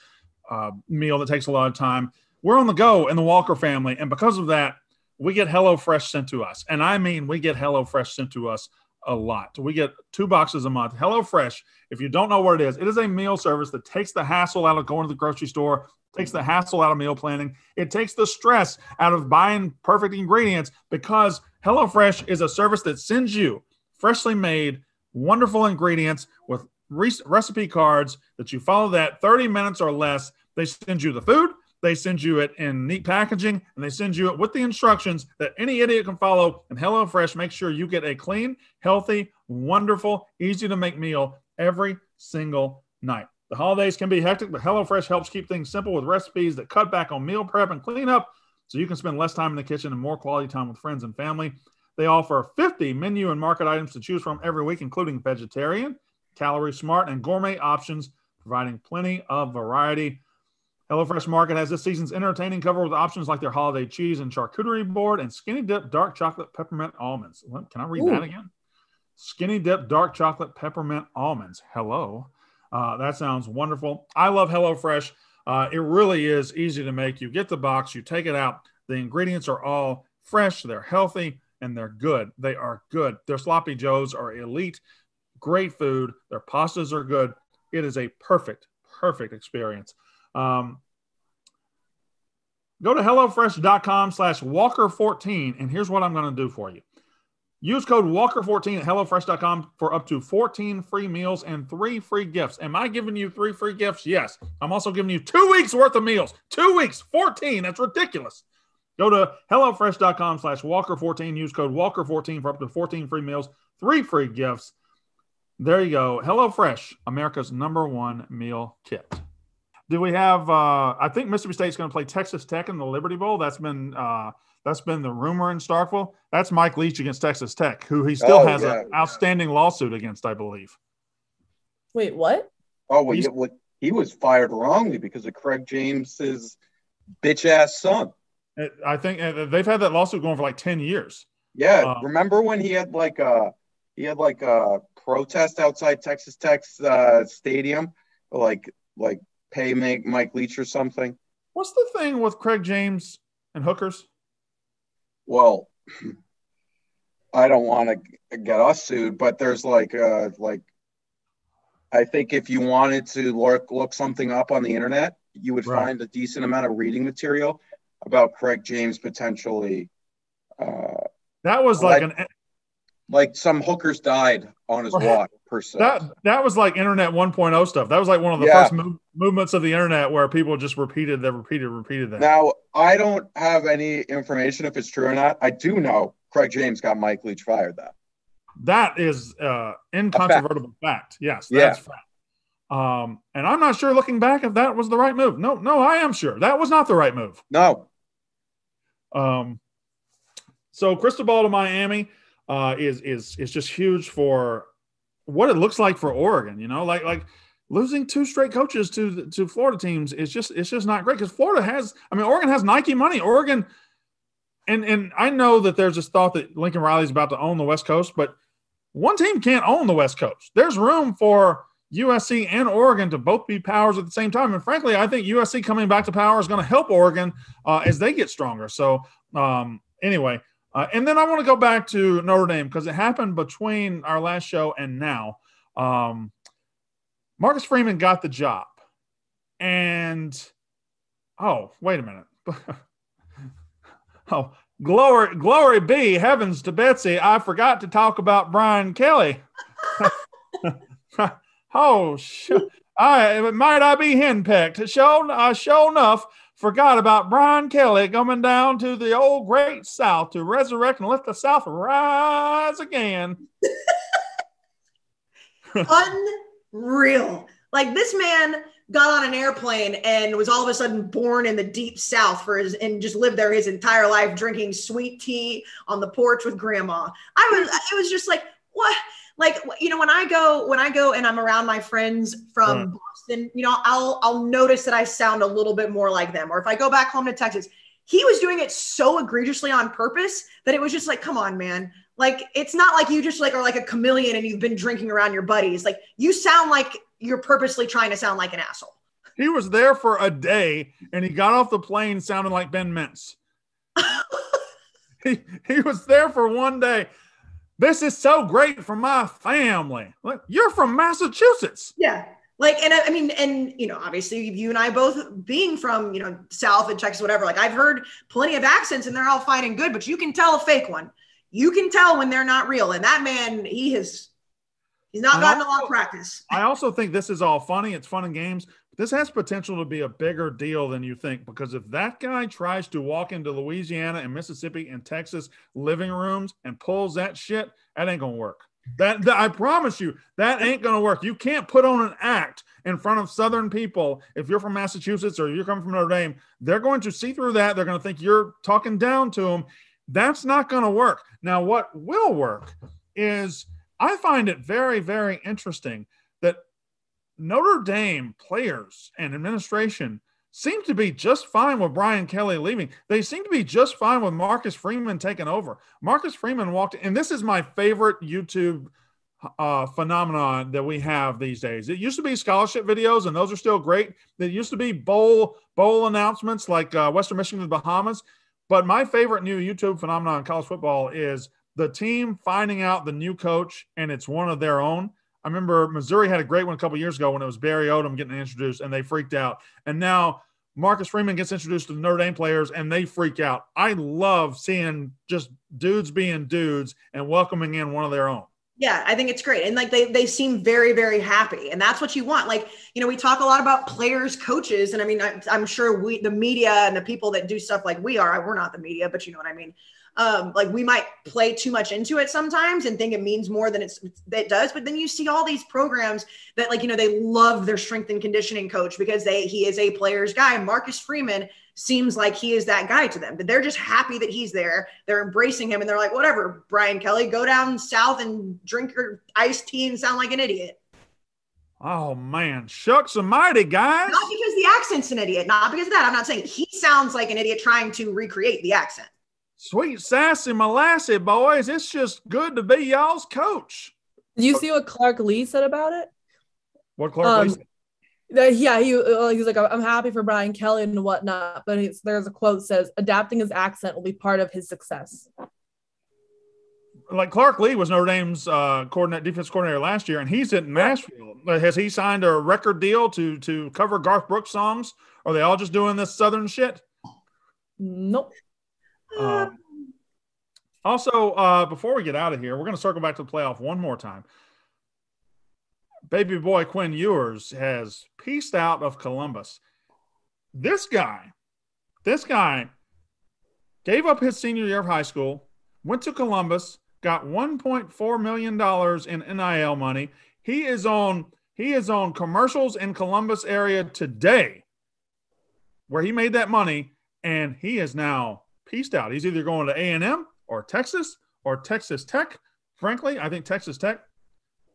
uh, meal that takes a lot of time we're on the go in the Walker family. And because of that, we get HelloFresh sent to us. And I mean, we get HelloFresh sent to us a lot. We get two boxes a month. HelloFresh, if you don't know what it is, it is a meal service that takes the hassle out of going to the grocery store, takes the hassle out of meal planning. It takes the stress out of buying perfect ingredients because HelloFresh is a service that sends you freshly made, wonderful ingredients with re- recipe cards that you follow that 30 minutes or less. They send you the food, they send you it in neat packaging, and they send you it with the instructions that any idiot can follow. And HelloFresh makes sure you get a clean, healthy, wonderful, easy to make meal every single night. The holidays can be hectic, but HelloFresh helps keep things simple with recipes that cut back on meal prep and cleanup so you can spend less time in the kitchen and more quality time with friends and family. They offer 50 menu and market items to choose from every week, including vegetarian, calorie smart, and gourmet options, providing plenty of variety. HelloFresh Market has this season's entertaining cover with options like their holiday cheese and charcuterie board and skinny dip dark chocolate peppermint almonds. What, can I read Ooh. that again? Skinny dip dark chocolate peppermint almonds. Hello. Uh, that sounds wonderful. I love HelloFresh. Uh, it really is easy to make. You get the box, you take it out. The ingredients are all fresh, they're healthy, and they're good. They are good. Their sloppy joes are elite. Great food. Their pastas are good. It is a perfect, perfect experience. Um, go to HelloFresh.com slash Walker14, and here's what I'm going to do for you. Use code Walker14 at HelloFresh.com for up to 14 free meals and three free gifts. Am I giving you three free gifts? Yes. I'm also giving you two weeks worth of meals. Two weeks, 14. That's ridiculous. Go to HelloFresh.com slash Walker14. Use code Walker14 for up to 14 free meals, three free gifts. There you go. HelloFresh, America's number one meal kit. Do we have? Uh, I think Mississippi State's going to play Texas Tech in the Liberty Bowl. That's been uh, that's been the rumor in Starkville. That's Mike Leach against Texas Tech, who he still oh, has yeah, an outstanding lawsuit against, I believe. Wait, what? Oh, well, he, well, he was fired wrongly because of Craig James's bitch ass son. I think uh, they've had that lawsuit going for like ten years. Yeah, um, remember when he had like a he had like a protest outside Texas Tech's uh, stadium, like like pay make Mike Leach or something. What's the thing with Craig James and hookers? Well, I don't want to get us sued, but there's like uh like I think if you wanted to look look something up on the internet, you would right. find a decent amount of reading material about Craig James potentially. Uh, that was like, like an like some hookers died on his watch per se. That that was like internet 1.0 stuff. That was like one of the yeah. first move, movements of the internet where people just repeated that, repeated, repeated that. Now I don't have any information if it's true or not. I do know Craig James got Mike Leach fired. That that is uh, incontrovertible fact. fact. Yes, that's yeah. fact. Um, and I'm not sure looking back if that was the right move. No, no, I am sure that was not the right move. No. Um. So Cristobal to Miami uh, is is is just huge for what it looks like for Oregon. You know, like like losing two straight coaches to to Florida teams is just it's just not great because Florida has. I mean, Oregon has Nike money. Oregon, and and I know that there's this thought that Lincoln Riley's about to own the West Coast, but one team can't own the West Coast. There's room for USC and Oregon to both be powers at the same time. And frankly, I think USC coming back to power is going to help Oregon uh, as they get stronger. So um, anyway, uh, and then I want to go back to Notre Dame because it happened between our last show and now. Um, Marcus Freeman got the job. And, oh, wait a minute. oh, glory, glory be heavens to Betsy. I forgot to talk about Brian Kelly. oh, sh- I might I be henpecked. Show, uh, show enough forgot about Brian Kelly coming down to the old great South to resurrect and let the South rise again. Unreal. Like this man got on an airplane and was all of a sudden born in the deep south for his and just lived there his entire life drinking sweet tea on the porch with grandma. I was it was just like what like you know when i go when i go and i'm around my friends from right. boston you know i'll i'll notice that i sound a little bit more like them. Or if i go back home to texas he was doing it so egregiously on purpose that it was just like come on man. Like it's not like you just like are like a chameleon and you've been drinking around your buddies. Like you sound like you're purposely trying to sound like an asshole. He was there for a day and he got off the plane sounding like ben mintz he, he was there for one day this is so great for my family. You're from Massachusetts. Yeah. Like, and I mean, and you know, obviously you and I both being from, you know, South and Texas, whatever, like I've heard plenty of accents and they're all fine and good, but you can tell a fake one. you can tell when they're not real. And that man, he has he's not gotten a lot of practice. I also think this is all funny. It's fun and games. This has potential to be a bigger deal than you think because if that guy tries to walk into Louisiana and Mississippi and Texas living rooms and pulls that shit, that ain't gonna work. That, that, I promise you, that ain't going to work. You can't put on an act in front of Southern people if you're from Massachusetts or you're coming from Notre Dame. They're going to see through that. They're going to think you're talking down to them. That's not going to work. Now, what will work is I find it very, very interesting that Notre Dame players and administration seem to be just fine with Brian Kelly leaving. They seem to be just fine with Marcus Freeman taking over. Marcus Freeman walked, and this is my favorite YouTube uh, phenomenon that we have these days. It used to be scholarship videos, and those are still great. It used to be bowl bowl announcements like uh, Western Michigan, the Bahamas. But my favorite new YouTube phenomenon in college football is the team finding out the new coach, and it's one of their own. I remember Missouri had a great one a couple years ago when it was Barry Odom getting introduced, and they freaked out. And now Marcus Freeman gets introduced to the Notre Dame players, and they freak out. I love seeing just dudes being dudes and welcoming in one of their own. Yeah, I think it's great. And like they they seem very very happy. And that's what you want. Like, you know, we talk a lot about players, coaches, and I mean I, am sure we the media and the people that do stuff like we are, we're not the media, but you know what I mean. Um, like we might play too much into it sometimes and think it means more than it's it does. But then you see all these programs that like you know they love their strength and conditioning coach because they he is a player's guy. Marcus Freeman seems like he is that guy to them. But they're just happy that he's there. They're embracing him and they're like, whatever, Brian Kelly, go down south and drink your iced tea and sound like an idiot. Oh man, shucks a mighty guys. Not because the accent's an idiot, not because of that. I'm not saying he sounds like an idiot trying to recreate the accent. Sweet sassy molasses boys, it's just good to be y'all's coach. Did you see what Clark Lea said about it? What Clark um, Lea said? yeah, he uh, he's like, I'm happy for Brian Kelly and whatnot, but there's a quote says, adapting his accent will be part of his success. Like Clark Lea was Notre Dame's uh, coordinate defense coordinator last year, and he's in Nashville. Has he signed a record deal to to cover Garth Brooks songs? Are they all just doing this Southern shit? Nope. Um, also, uh, before we get out of here, we're going to circle back to the playoff one more time baby boy Quinn Ewers has pieced out of Columbus. This guy, this guy gave up his senior year of high school, went to Columbus, got 1.4 million dollars in NIL money. He is on he is on commercials in Columbus area today where he made that money and he is now pieced out. He's either going to A&M or Texas or Texas Tech. Frankly, I think Texas Tech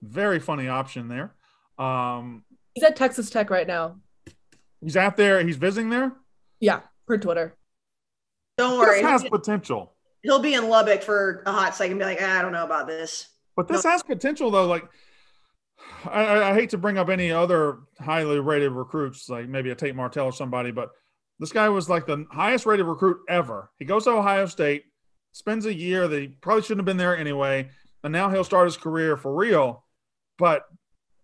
very funny option there. Um, he's at Texas Tech right now. He's out there. He's visiting there. Yeah, per Twitter. Don't worry. This has potential. He'll be in Lubbock for a hot second. Be like, ah, I don't know about this. But this no. has potential though. Like, I, I, hate to bring up any other highly rated recruits, like maybe a Tate Martell or somebody, but this guy was like the highest rated recruit ever. He goes to Ohio State, spends a year that he probably shouldn't have been there anyway, and now he'll start his career for real but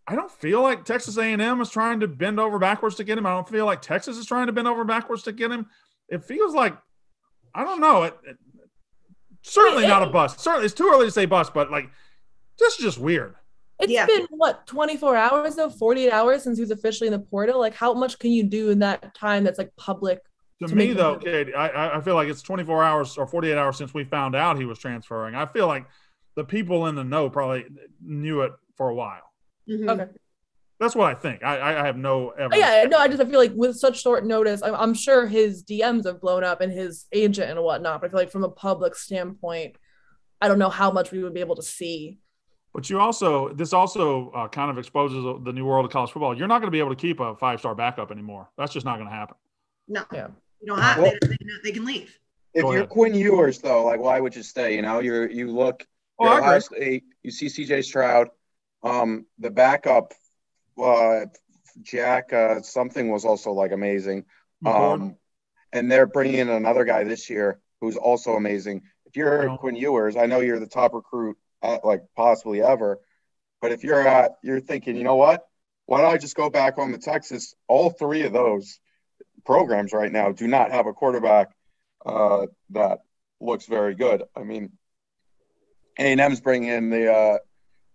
I don't feel like Texas A&M is trying to bend over backwards to get him. I don't feel like Texas is trying to bend over backwards to get him. It feels like I don't know. It, it certainly not a bust. Certainly, it's too early to say bust, but like this is just weird. It's yeah. been what 24 hours though, 48 hours since he was officially in the portal. Like, how much can you do in that time that's like public? To, to me, though, Katie, I, I feel like it's 24 hours or 48 hours since we found out he was transferring. I feel like the people in the know probably knew it for a while. Mm-hmm. Okay. That's what I think. I, I have no evidence. Yeah, no, I just I feel like with such short notice, I'm, I'm sure his DMs have blown up and his agent and whatnot. But I feel like from a public standpoint, I don't know how much we would be able to see. But you also, this also uh, kind of exposes the new world of college football. You're not going to be able to keep a five star backup anymore. That's just not going to happen. No, yeah. you don't have. Well, they, they, can leave. If Go you're ahead. Quinn Ewers, though, like why would you stay? You know, you're you look. Oh, Ohio State, you see C.J. Stroud um, the backup, uh, Jack uh, something was also like amazing. Um, and they're bringing in another guy this year who's also amazing. If you're Quinn Ewers, I know you're the top recruit at like possibly ever, but if you're at, you're thinking, you know what? Why don't I just go back home to Texas? All three of those programs right now do not have a quarterback uh, that looks very good. I mean, A and M's bringing in the uh,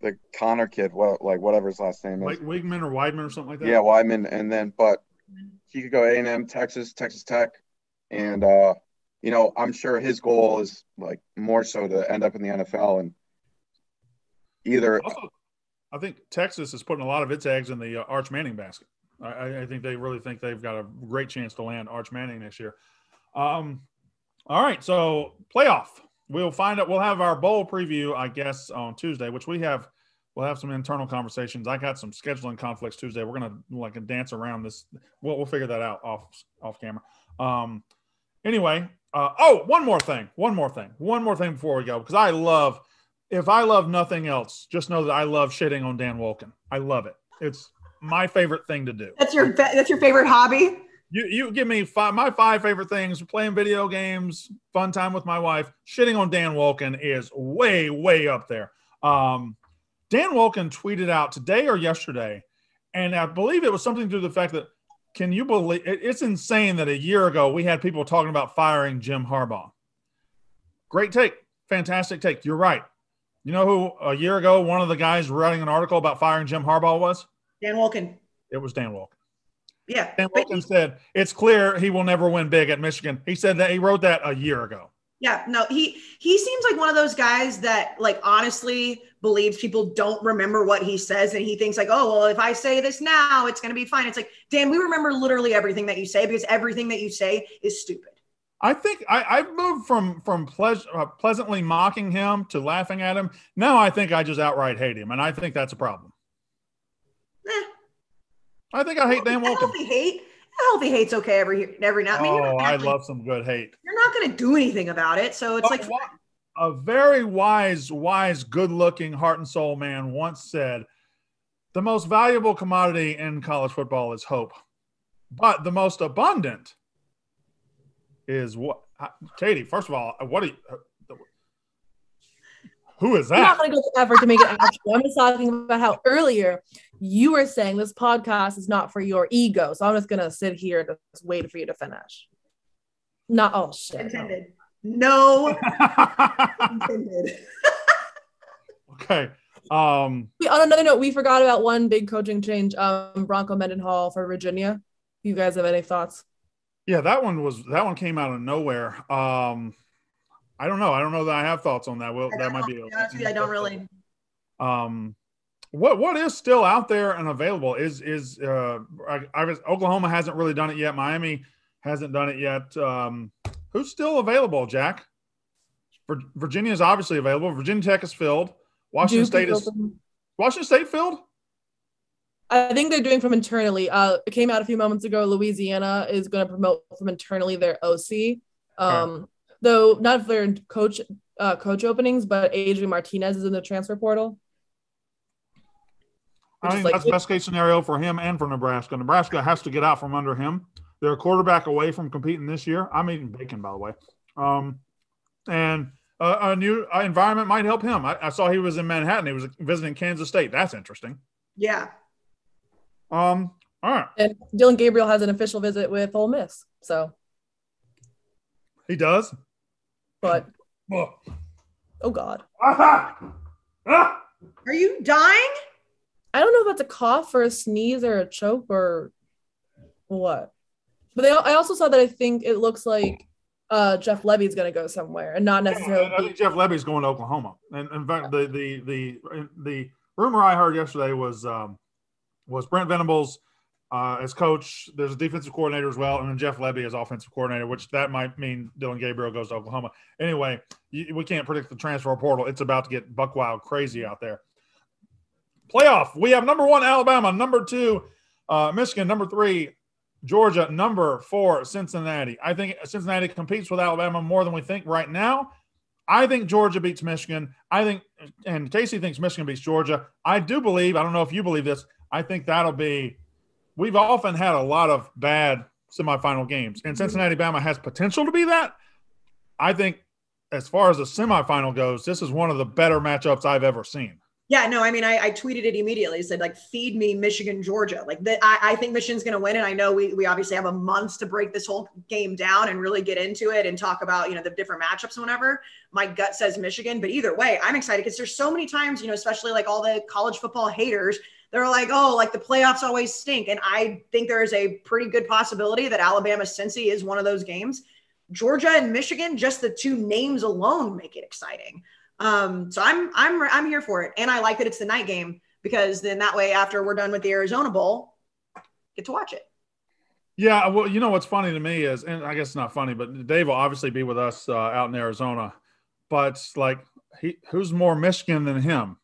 the Connor kid, what like whatever his last name is. Like Wigman or Weidman or something like that. Yeah, Wyman, and then but he could go A and M, Texas, Texas Tech, and uh, you know I'm sure his goal is like more so to end up in the NFL and either. Also, I think Texas is putting a lot of its eggs in the uh, Arch Manning basket. I, I think they really think they've got a great chance to land Arch Manning next year. Um, all right, so playoff. We'll find out. We'll have our bowl preview, I guess, on Tuesday, which we have. We'll have some internal conversations. I got some scheduling conflicts Tuesday. We're gonna like dance around this. We'll, we'll figure that out off off camera. Um, anyway, uh, oh, one more thing. One more thing. One more thing before we go, because I love. If I love nothing else, just know that I love shitting on Dan Wolken. I love it. It's my favorite thing to do. That's your that's your favorite hobby. You you give me five my five favorite things: playing video games, fun time with my wife. Shitting on Dan Wolken is way way up there. Um, Dan Wolken tweeted out today or yesterday, and I believe it was something to the fact that can you believe it, it's insane that a year ago we had people talking about firing Jim Harbaugh. Great take, fantastic take. You're right. You know who a year ago one of the guys writing an article about firing Jim Harbaugh was? Dan Wolken. It was Dan Wolken. Yeah. Dan Wolken said it's clear he will never win big at Michigan. He said that he wrote that a year ago. Yeah, no, he he seems like one of those guys that like honestly believes people don't remember what he says and he thinks like, "Oh, well, if I say this now, it's going to be fine." It's like, "Dan, we remember literally everything that you say because everything that you say is stupid." I think I, I've moved from from uh, pleasantly mocking him to laughing at him. Now I think I just outright hate him, and I think that's a problem. Eh, I think I hate Dan Wolken. healthy hate. Healthy hate's okay every every now. I mean, Oh, I love some good hate. you're not going to do anything about it, so it's But like what- a very wise, wise, good-looking, heart and soul man once said, "The most valuable commodity in college football is hope, but the most abundant is what." Katie, first of all, what are you? Who is I'm not that? going to go to effort to make it actual. I'm just talking about how earlier you were saying this podcast is not for your ego. So I'm just going to sit here and just wait for you to finish. Not oh shit. no. intended. No intended. okay. Um, We- On another note, we forgot about one big coaching change. Um, Bronco Mendenhall for Virginia. You guys have any thoughts? Yeah, that one was that one came out of nowhere. Um, I don't know. I don't know that I have thoughts on that. Well, that might be. to be honest with you, I don't really. Um, what what is still out there and available is is uh, I, I was, Oklahoma hasn't really done it yet. Miami hasn't done it yet. Um, who's still available, Jack? Vir- Virginia is obviously available. Virginia Tech is filled. Washington Duke State is is. Washington State filled. I think they're doing from internally. Uh, it came out a few moments ago. Louisiana is going to promote from internally their OC. Um, though not for their coach uh, coach openings, but Adrian Martinez is in the transfer portal. I Which is think like- that's the best case scenario for him and for Nebraska. Nebraska has to get out from under him. They're a quarterback away from competing this year. I'm eating bacon, by the way. Um, and a, a new uh, environment might help him. I, I saw he was in Manhattan. He was visiting Kansas State. That's interesting. Yeah. Um, all right. And Dillon Gabriel has an official visit with Ole Miss. So, He does. but Oh. oh god, Ah! Ah! Are you dying? I don't know if that's a cough or a sneeze or a choke or what. But they, I also saw that I think it looks like uh, Jeff Lebby's going to go somewhere and not necessarily. I think Jeff Lebby's going to Oklahoma. And in fact, the the the the rumor I heard yesterday was um, was Brent Venables uh, as coach. There's a defensive coordinator as well, and then Jeff Lebby as offensive coordinator, which that might mean Dillon Gabriel goes to Oklahoma. Anyway, you, we can't predict the transfer portal. It's about to get buck wild crazy out there. Playoff. We have number one Alabama, number two uh, Michigan, number three Georgia, number four Cincinnati. I think Cincinnati competes with Alabama more than we think right now. I think Georgia beats Michigan. I think, and Kayce thinks Michigan beats Georgia. I do believe, I don't know if you believe this, I think that'll be, we've often had a lot of bad semifinal games, and Cincinnati Bama has potential to be that. I think, as far as the semifinal goes, this is one of the better matchups I've ever seen. Yeah, no, I mean, I, I tweeted it immediately. Said like, "Feed me Michigan, Georgia." Like that, I, I think Michigan's going to win, and I know we we obviously have a month to break this whole game down and really get into it and talk about you know the different matchups and whatever. My gut says Michigan, but either way, I'm excited because there's so many times you know, especially like all the college football haters, they're like, "Oh, like the playoffs always stink," and I think there is a pretty good possibility that Alabama Cincy is one of those games. Georgia and Michigan, just the two names alone make it exciting. Um, so I'm I'm I'm here for it, and I like that it's the night game because then that way, after we're done with the Arizona Bowl, get to watch it. Yeah, well, you know what's funny to me is, and I guess it's not funny, but Dave will obviously be with us uh, out in Arizona. But like, he who's more Michigan than him?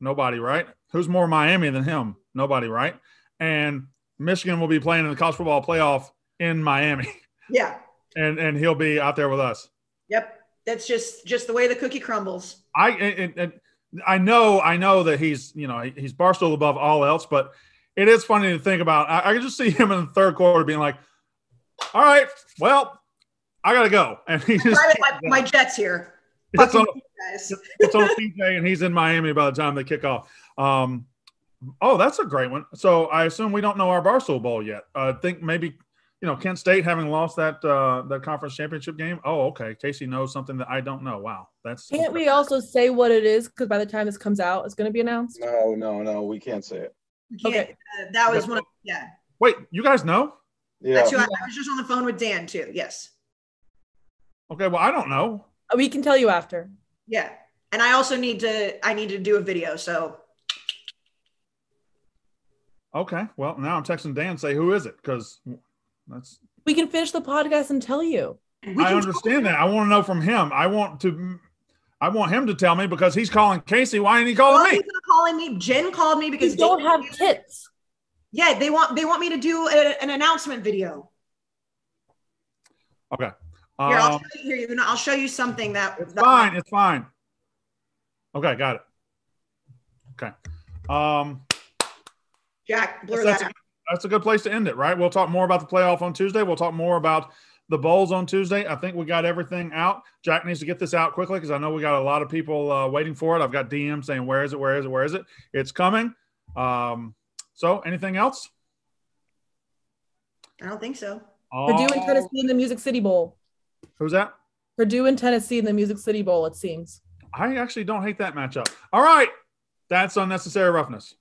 Nobody, right? Who's more Miami than him? Nobody, right? And Michigan will be playing in the college football playoff in Miami. Yeah. And and he'll be out there with us. Yep. That's just just the way the cookie crumbles. I and, and I know I know that he's you know he's Barstool above all else, but it is funny to think about. I, I can just see him in the third quarter being like, "All right, well, I gotta go," and he just my, my Jets here. It's on, it's on PJ, and he's in Miami by the time they kick off. Um, oh, that's a great one. So I assume we don't know our Barstool Bowl yet. I think maybe you know, Kent State having lost that uh, that conference championship game. Oh, okay. Kayce knows something that I don't know. Wow, that's. Can't we also say what it is? Because by the time this comes out, it's going to be announced. No, no, no. We can't say it. Okay, uh, that was one. Of, yeah. Wait, you guys know? Yeah. That's who I, I was just on the phone with Dan too. Yes. Okay. Well, I don't know. We can tell you after. Yeah, and I also need to. I need to do a video. So. Okay. Well, now I'm texting Dan. Say who is it? Because that's we can finish the podcast and tell you. I understand that. I want to know from him. I want to. I want him to tell me because he's calling Kayce. Why ain't he calling well, me? He's not calling me. Jen called me because you don't have kids. Yeah, they want they want me to do a, an announcement video. Okay. Here, I'll, um, show you, here, I'll show you something that. It's that fine. It's fine. Okay, got it. Okay. Um, Jack, blur that. A, that's a good place to end it, right? We'll talk more about the playoff on Tuesday. We'll talk more about the bowls on Tuesday. I think we got everything out. Jack needs to get this out quickly because I know we got a lot of people uh, waiting for it. I've got DM saying, "Where is it? Where is it? Where is it?" It's coming. Um, so, anything else? I don't think so. Purdue and Tennessee in the Music City Bowl. Who's that? Purdue and Tennessee in the Music City Bowl. It seems. I actually don't hate that matchup. All right, that's unnecessary roughness.